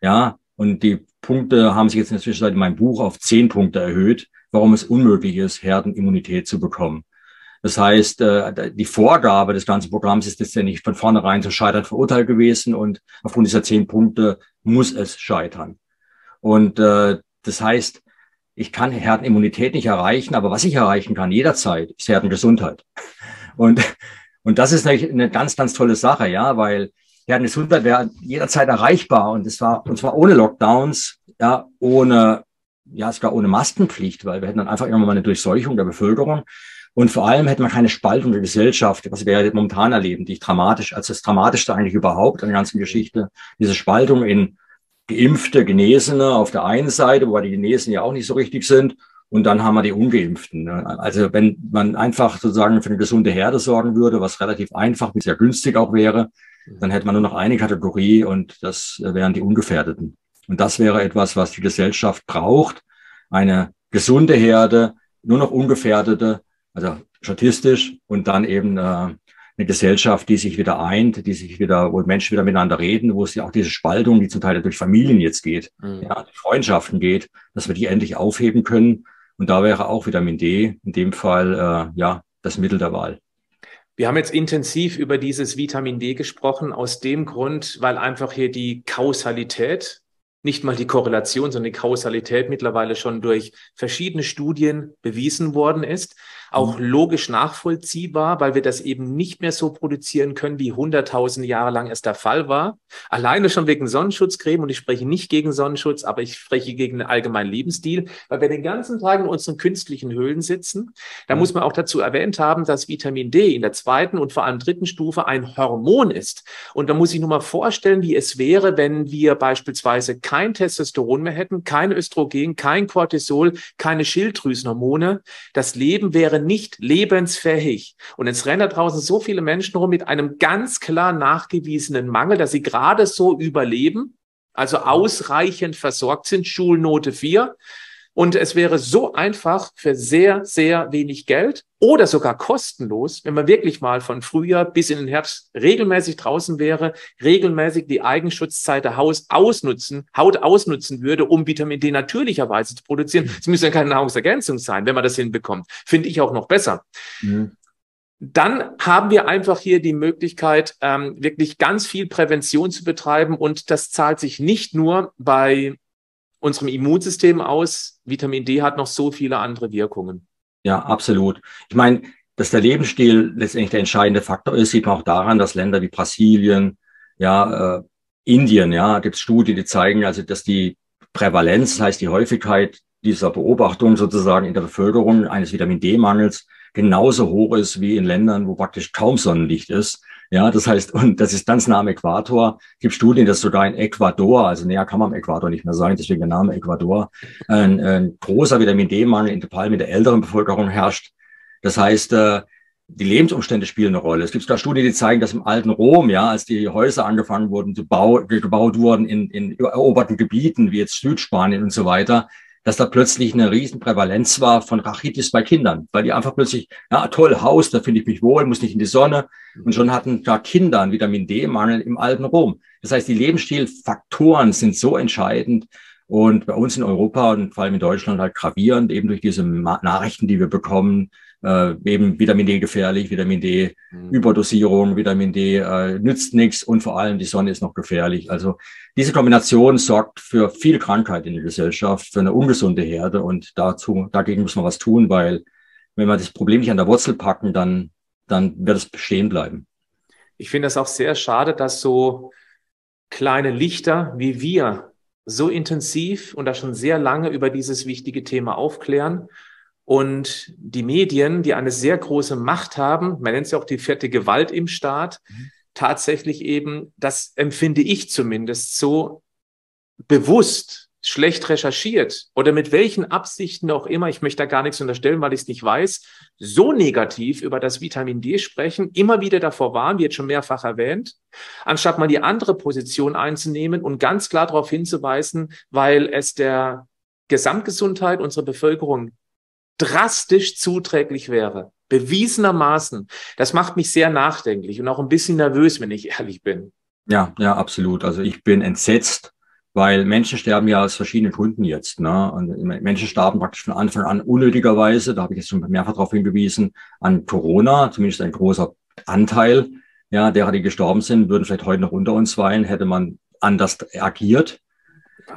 Ja, und die Punkte haben sich jetzt in der Zwischenzeit in meinem Buch auf zehn Punkte erhöht, warum es unmöglich ist, Herdenimmunität zu bekommen. Das heißt, äh, die Vorgabe des ganzen Programms ist jetzt ja nicht von vornherein zu scheitern verurteilt gewesen und aufgrund dieser zehn Punkte muss es scheitern. Und äh, das heißt, ich kann Herdenimmunität nicht erreichen, aber was ich erreichen kann jederzeit, ist Herdengesundheit. Und, und das ist eine ganz, ganz tolle Sache, ja, weil Herdengesundheit wäre jederzeit erreichbar und es war, und zwar ohne Lockdowns, ja, ohne, ja, sogar ohne Maskenpflicht, weil wir hätten dann einfach irgendwann mal eine Durchseuchung der Bevölkerung. Und vor allem hätte man keine Spaltung der Gesellschaft, was wir ja momentan erleben, die dramatisch, als das Dramatischste eigentlich überhaupt an der ganzen Geschichte, diese Spaltung in Geimpfte, Genesene auf der einen Seite, wobei die Genesenen ja auch nicht so richtig sind. Und dann haben wir die Ungeimpften. Ne? Also wenn man einfach sozusagen für eine gesunde Herde sorgen würde, was relativ einfach, sehr günstig auch wäre, dann hätte man nur noch eine Kategorie und das wären die Ungefährdeten. Und das wäre etwas, was die Gesellschaft braucht. Eine gesunde Herde, nur noch ungefährdete, also statistisch und dann eben äh, eine Gesellschaft, die sich wieder eint, die sich wieder, wo Menschen wieder miteinander reden, wo es ja auch diese Spaltung, die zum Teil durch Familien jetzt geht, mhm. ja, durch Freundschaften geht, dass wir die endlich aufheben können. Und da wäre auch Vitamin D in dem Fall äh, ja das Mittel der Wahl. Wir haben jetzt intensiv über dieses Vitamin D gesprochen, aus dem Grund, weil einfach hier die Kausalität, nicht mal die Korrelation, sondern die Kausalität mittlerweile schon durch verschiedene Studien bewiesen worden ist auch logisch nachvollziehbar, weil wir das eben nicht mehr so produzieren können, wie hunderttausende Jahre lang es der Fall war. Alleine schon wegen Sonnenschutzcreme und ich spreche nicht gegen Sonnenschutz, aber ich spreche gegen den allgemeinen Lebensstil, weil wir den ganzen Tag in unseren künstlichen Höhlen sitzen. Da muss man auch dazu erwähnt haben, dass Vitamin D in der zweiten und vor allem dritten Stufe ein Hormon ist. Und da muss ich nur mal vorstellen, wie es wäre, wenn wir beispielsweise kein Testosteron mehr hätten, kein Östrogen, kein Cortisol, keine Schilddrüsenhormone. Das Leben wäre nicht lebensfähig. Und jetzt rennen da draußen so viele Menschen rum mit einem ganz klar nachgewiesenen Mangel, dass sie gerade so überleben, also ausreichend versorgt sind, Schulnote 4. Und es wäre so einfach für sehr, sehr wenig Geld oder sogar kostenlos, wenn man wirklich mal von Frühjahr bis in den Herbst regelmäßig draußen wäre, regelmäßig die Eigenschutzzeit der Haus ausnutzen, Haut ausnutzen würde, um Vitamin D natürlicherweise zu produzieren. Es müsste ja keine Nahrungsergänzung sein, wenn man das hinbekommt. Finde ich auch noch besser. Mhm. Dann haben wir einfach hier die Möglichkeit, ähm, wirklich ganz viel Prävention zu betreiben und das zahlt sich nicht nur bei unserem Immunsystem aus. Vitamin D hat noch so viele andere Wirkungen. Ja, absolut. Ich meine, dass der Lebensstil letztendlich der entscheidende Faktor ist, sieht man auch daran, dass Länder wie Brasilien, ja, äh, Indien, ja, gibt Studien, die zeigen, also dass die Prävalenz, das heißt die Häufigkeit dieser Beobachtung sozusagen in der Bevölkerung eines Vitamin D-Mangels genauso hoch ist wie in Ländern, wo praktisch kaum Sonnenlicht ist. Ja, das heißt, [laughs] und das ist ganz nah am Äquator. Gibt Studien, dass sogar in Ecuador, also näher kann man am Äquator nicht mehr sein, deswegen der Name Ecuador, ein, ein großer Vitamin D-Mangel in allem in der älteren Bevölkerung herrscht. Das heißt, äh, die Lebensumstände spielen eine Rolle. Es gibt sogar Studien, die zeigen, dass im alten Rom, ja, als die Häuser angefangen wurden zu bau, gebaut wurden in, in eroberten Gebieten, wie jetzt Südspanien und so weiter, dass da plötzlich eine riesen Prävalenz war von Rachitis bei Kindern, weil die einfach plötzlich, ja, toll, Haus, da finde ich mich wohl, muss nicht in die Sonne. Und schon hatten da Kinder einen Vitamin D-Mangel im alten Rom. Das heißt, die Lebensstilfaktoren sind so entscheidend und bei uns in Europa und vor allem in Deutschland halt gravierend, eben durch diese Nachrichten, die wir bekommen, äh, eben Vitamin D gefährlich, Vitamin D mhm. Überdosierung, Vitamin D äh, nützt nichts und vor allem die Sonne ist noch gefährlich. Also diese Kombination sorgt für viel Krankheit in der Gesellschaft, für eine ungesunde Herde und dazu, dagegen muss man was tun, weil wenn wir das Problem nicht an der Wurzel packen, dann, dann wird es bestehen bleiben. Ich finde das auch sehr schade, dass so kleine Lichter wie wir so intensiv und da schon sehr lange über dieses wichtige Thema aufklären und die Medien, die eine sehr große Macht haben, man nennt es ja auch die vierte Gewalt im Staat, mhm. tatsächlich eben, das empfinde ich zumindest so bewusst schlecht recherchiert oder mit welchen Absichten auch immer, ich möchte da gar nichts unterstellen, weil ich es nicht weiß, so negativ über das Vitamin D sprechen, immer wieder davor waren, wie jetzt schon mehrfach erwähnt, anstatt mal die andere Position einzunehmen und ganz klar darauf hinzuweisen, weil es der Gesamtgesundheit unserer Bevölkerung drastisch zuträglich wäre. Bewiesenermaßen. Das macht mich sehr nachdenklich und auch ein bisschen nervös, wenn ich ehrlich bin. Ja, ja, absolut. Also ich bin entsetzt, weil Menschen sterben ja aus verschiedenen Gründen jetzt. Ne? Und Menschen starben praktisch von Anfang an unnötigerweise, da habe ich jetzt schon mehrfach darauf hingewiesen, an Corona, zumindest ein großer Anteil, ja, derer, die gestorben sind, würden vielleicht heute noch unter uns weilen, hätte man anders agiert.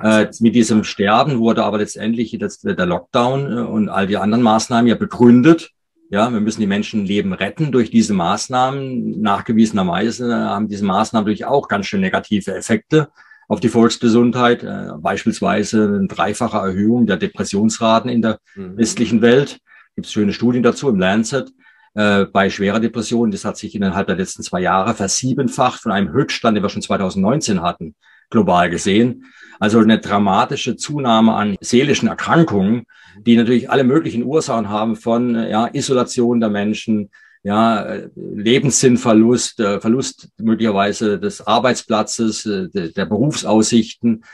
Äh, mit diesem Sterben wurde aber letztendlich das, der Lockdown äh, und all die anderen Maßnahmen ja begründet. Ja, wir müssen die Menschenleben retten durch diese Maßnahmen. Nachgewiesenerweise haben diese Maßnahmen natürlich auch ganz schön negative Effekte auf die Volksgesundheit, äh, beispielsweise eine dreifache Erhöhung der Depressionsraten in der mhm. westlichen Welt. Gibt es schöne Studien dazu im Lancet. Äh, bei schwerer Depression, das hat sich innerhalb der letzten zwei Jahre versiebenfacht von einem Höchststand, den wir schon 2019 hatten, global gesehen. Also eine dramatische Zunahme an seelischen Erkrankungen, die natürlich alle möglichen Ursachen haben von ja, Isolation der Menschen, ja, Lebenssinnverlust, äh, Verlust möglicherweise des Arbeitsplatzes, äh, der Berufsaussichten,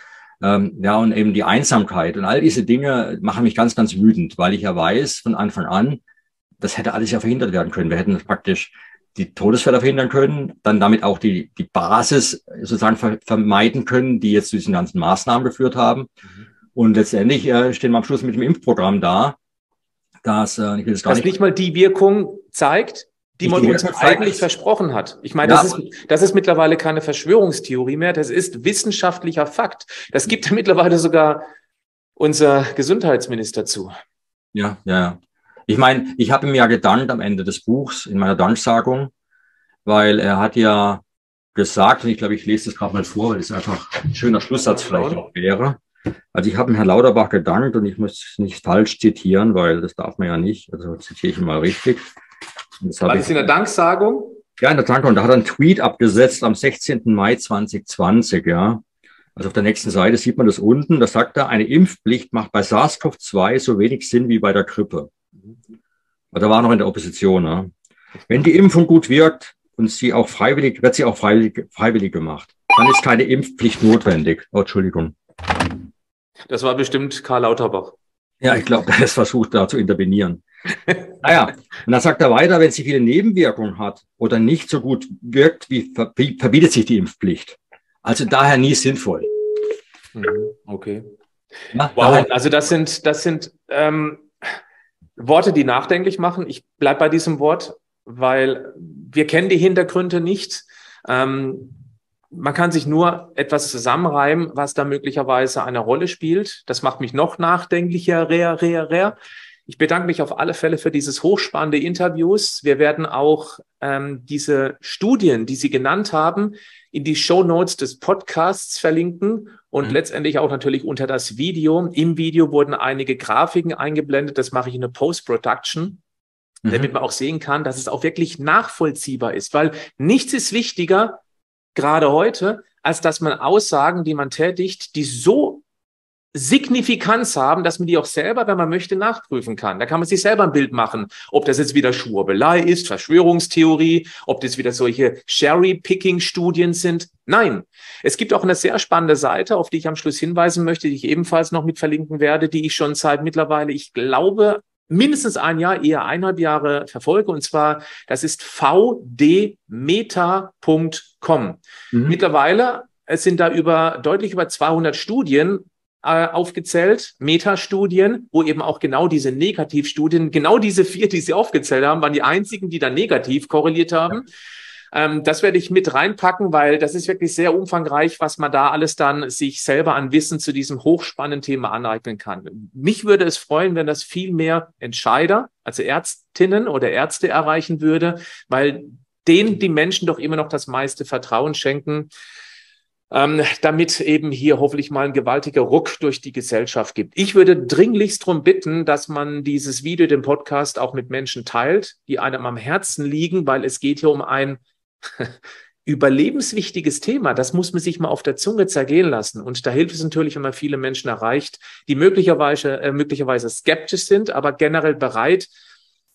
ähm, ja, und eben die Einsamkeit. Und all diese Dinge machen mich ganz, ganz wütend, weil ich ja weiß von Anfang an, das hätte alles ja verhindert werden können. Wir hätten praktisch die Todesfälle verhindern können, dann damit auch die, die Basis sozusagen ver vermeiden können, die jetzt zu diesen ganzen Maßnahmen geführt haben. Mhm. Und letztendlich äh, stehen wir am Schluss mit dem Impfprogramm da, dass äh, ich will das gar nicht, nicht mal die Wirkung zeigt, die man uns eigentlich versprochen hat. Ich meine, ja. das, ist, das ist mittlerweile keine Verschwörungstheorie mehr, das ist wissenschaftlicher Fakt. Das gibt ja [laughs] mittlerweile sogar unser Gesundheitsminister zu. Ja, ja, ja. Ich meine, ich habe ihm ja gedankt am Ende des Buchs, in meiner Danksagung, weil er hat ja gesagt, und ich glaube, ich lese das gerade mal vor, weil es einfach ein schöner Schlusssatz vielleicht auch wäre. Also ich habe Herrn Lauterbach gedankt und ich muss nicht falsch zitieren, weil das darf man ja nicht. Also zitiere ich ihn mal richtig. Das War das in der Danksagung? Ja, in der Danksagung. Da hat er einen Tweet abgesetzt am 16. Mai 2020, ja. Also auf der nächsten Seite sieht man das unten. Da sagt er, eine Impfpflicht macht bei SARS-CoV-2 so wenig Sinn wie bei der Grippe. Also da war noch in der Opposition. Ne? Wenn die Impfung gut wirkt und sie auch freiwillig, wird sie auch freiwillig, freiwillig gemacht, dann ist keine Impfpflicht notwendig. Oh, Entschuldigung. Das war bestimmt Karl Lauterbach. Ja, ich glaube, [laughs] er ist versucht, da zu intervenieren. [laughs] naja, und dann sagt er weiter, wenn sie viele Nebenwirkungen hat oder nicht so gut wirkt, wie verbietet sich die Impfpflicht. Also daher nie sinnvoll. Mhm, okay. Ja, wow, also das sind, das sind ähm, Worte, die nachdenklich machen. Ich bleibe bei diesem Wort, weil wir kennen die Hintergründe nicht. Ähm, man kann sich nur etwas zusammenreimen, was da möglicherweise eine Rolle spielt. Das macht mich noch nachdenklicher, rea, rea, rea. Ich bedanke mich auf alle Fälle für dieses hochspannende Interviews. Wir werden auch ähm, diese Studien, die Sie genannt haben, in die Show Notes des Podcasts verlinken und mhm. letztendlich auch natürlich unter das Video. Im Video wurden einige Grafiken eingeblendet. Das mache ich in der Post-Production, mhm. damit man auch sehen kann, dass es auch wirklich nachvollziehbar ist, weil nichts ist wichtiger, gerade heute, als dass man Aussagen, die man tätigt, die so Signifikanz haben, dass man die auch selber, wenn man möchte, nachprüfen kann. Da kann man sich selber ein Bild machen, ob das jetzt wieder Schwurbelei ist, Verschwörungstheorie, ob das wieder solche Cherry-Picking-Studien sind. Nein, es gibt auch eine sehr spannende Seite, auf die ich am Schluss hinweisen möchte, die ich ebenfalls noch mit verlinken werde, die ich schon seit mittlerweile, ich glaube, mindestens ein Jahr, eher eineinhalb Jahre verfolge. Und zwar, das ist vdmeta.com. Mhm. Mittlerweile es sind da über deutlich über 200 Studien äh, aufgezählt, Metastudien, wo eben auch genau diese Negativstudien, genau diese vier, die Sie aufgezählt haben, waren die einzigen, die dann negativ korreliert haben. Ja. Ähm, das werde ich mit reinpacken, weil das ist wirklich sehr umfangreich, was man da alles dann sich selber an Wissen zu diesem hochspannenden Thema aneignen kann. Mich würde es freuen, wenn das viel mehr Entscheider, also Ärztinnen oder Ärzte erreichen würde, weil denen die Menschen doch immer noch das meiste Vertrauen schenken. ähm, damit eben hier hoffentlich mal ein gewaltiger Ruck durch die Gesellschaft gibt. Ich würde dringlichst darum bitten, dass man dieses Video, den Podcast auch mit Menschen teilt, die einem am Herzen liegen, weil es geht hier um ein [laughs] überlebenswichtiges Thema. Das muss man sich mal auf der Zunge zergehen lassen. Und da hilft es natürlich, wenn man viele Menschen erreicht, die möglicherweise, äh, möglicherweise skeptisch sind, aber generell bereit,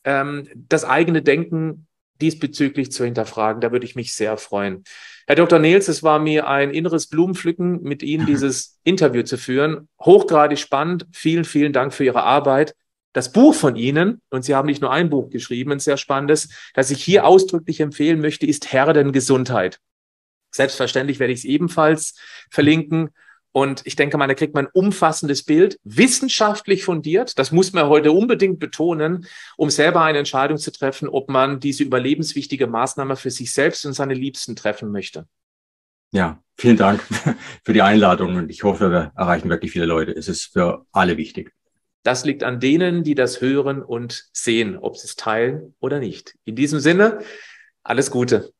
ähm, das eigene Denken diesbezüglich zu hinterfragen. Da würde ich mich sehr freuen. Herr Dr. Nils, es war mir ein inneres Blumenpflücken, mit Ihnen [laughs] dieses Interview zu führen. Hochgradig spannend. Vielen, vielen Dank für Ihre Arbeit. Das Buch von Ihnen, und Sie haben nicht nur ein Buch geschrieben, ein sehr spannendes, das ich hier ausdrücklich empfehlen möchte, ist Herdengesundheit. Selbstverständlich werde ich es ebenfalls verlinken. Und ich denke mal, da kriegt man ein umfassendes Bild, wissenschaftlich fundiert. Das muss man heute unbedingt betonen, um selber eine Entscheidung zu treffen, ob man diese überlebenswichtige Maßnahme für sich selbst und seine Liebsten treffen möchte. Ja, vielen Dank [laughs] für die Einladung und ich hoffe, wir erreichen wirklich viele Leute. Es ist für alle wichtig. Das liegt an denen, die das hören und sehen, ob sie es teilen oder nicht. In diesem Sinne, alles Gute.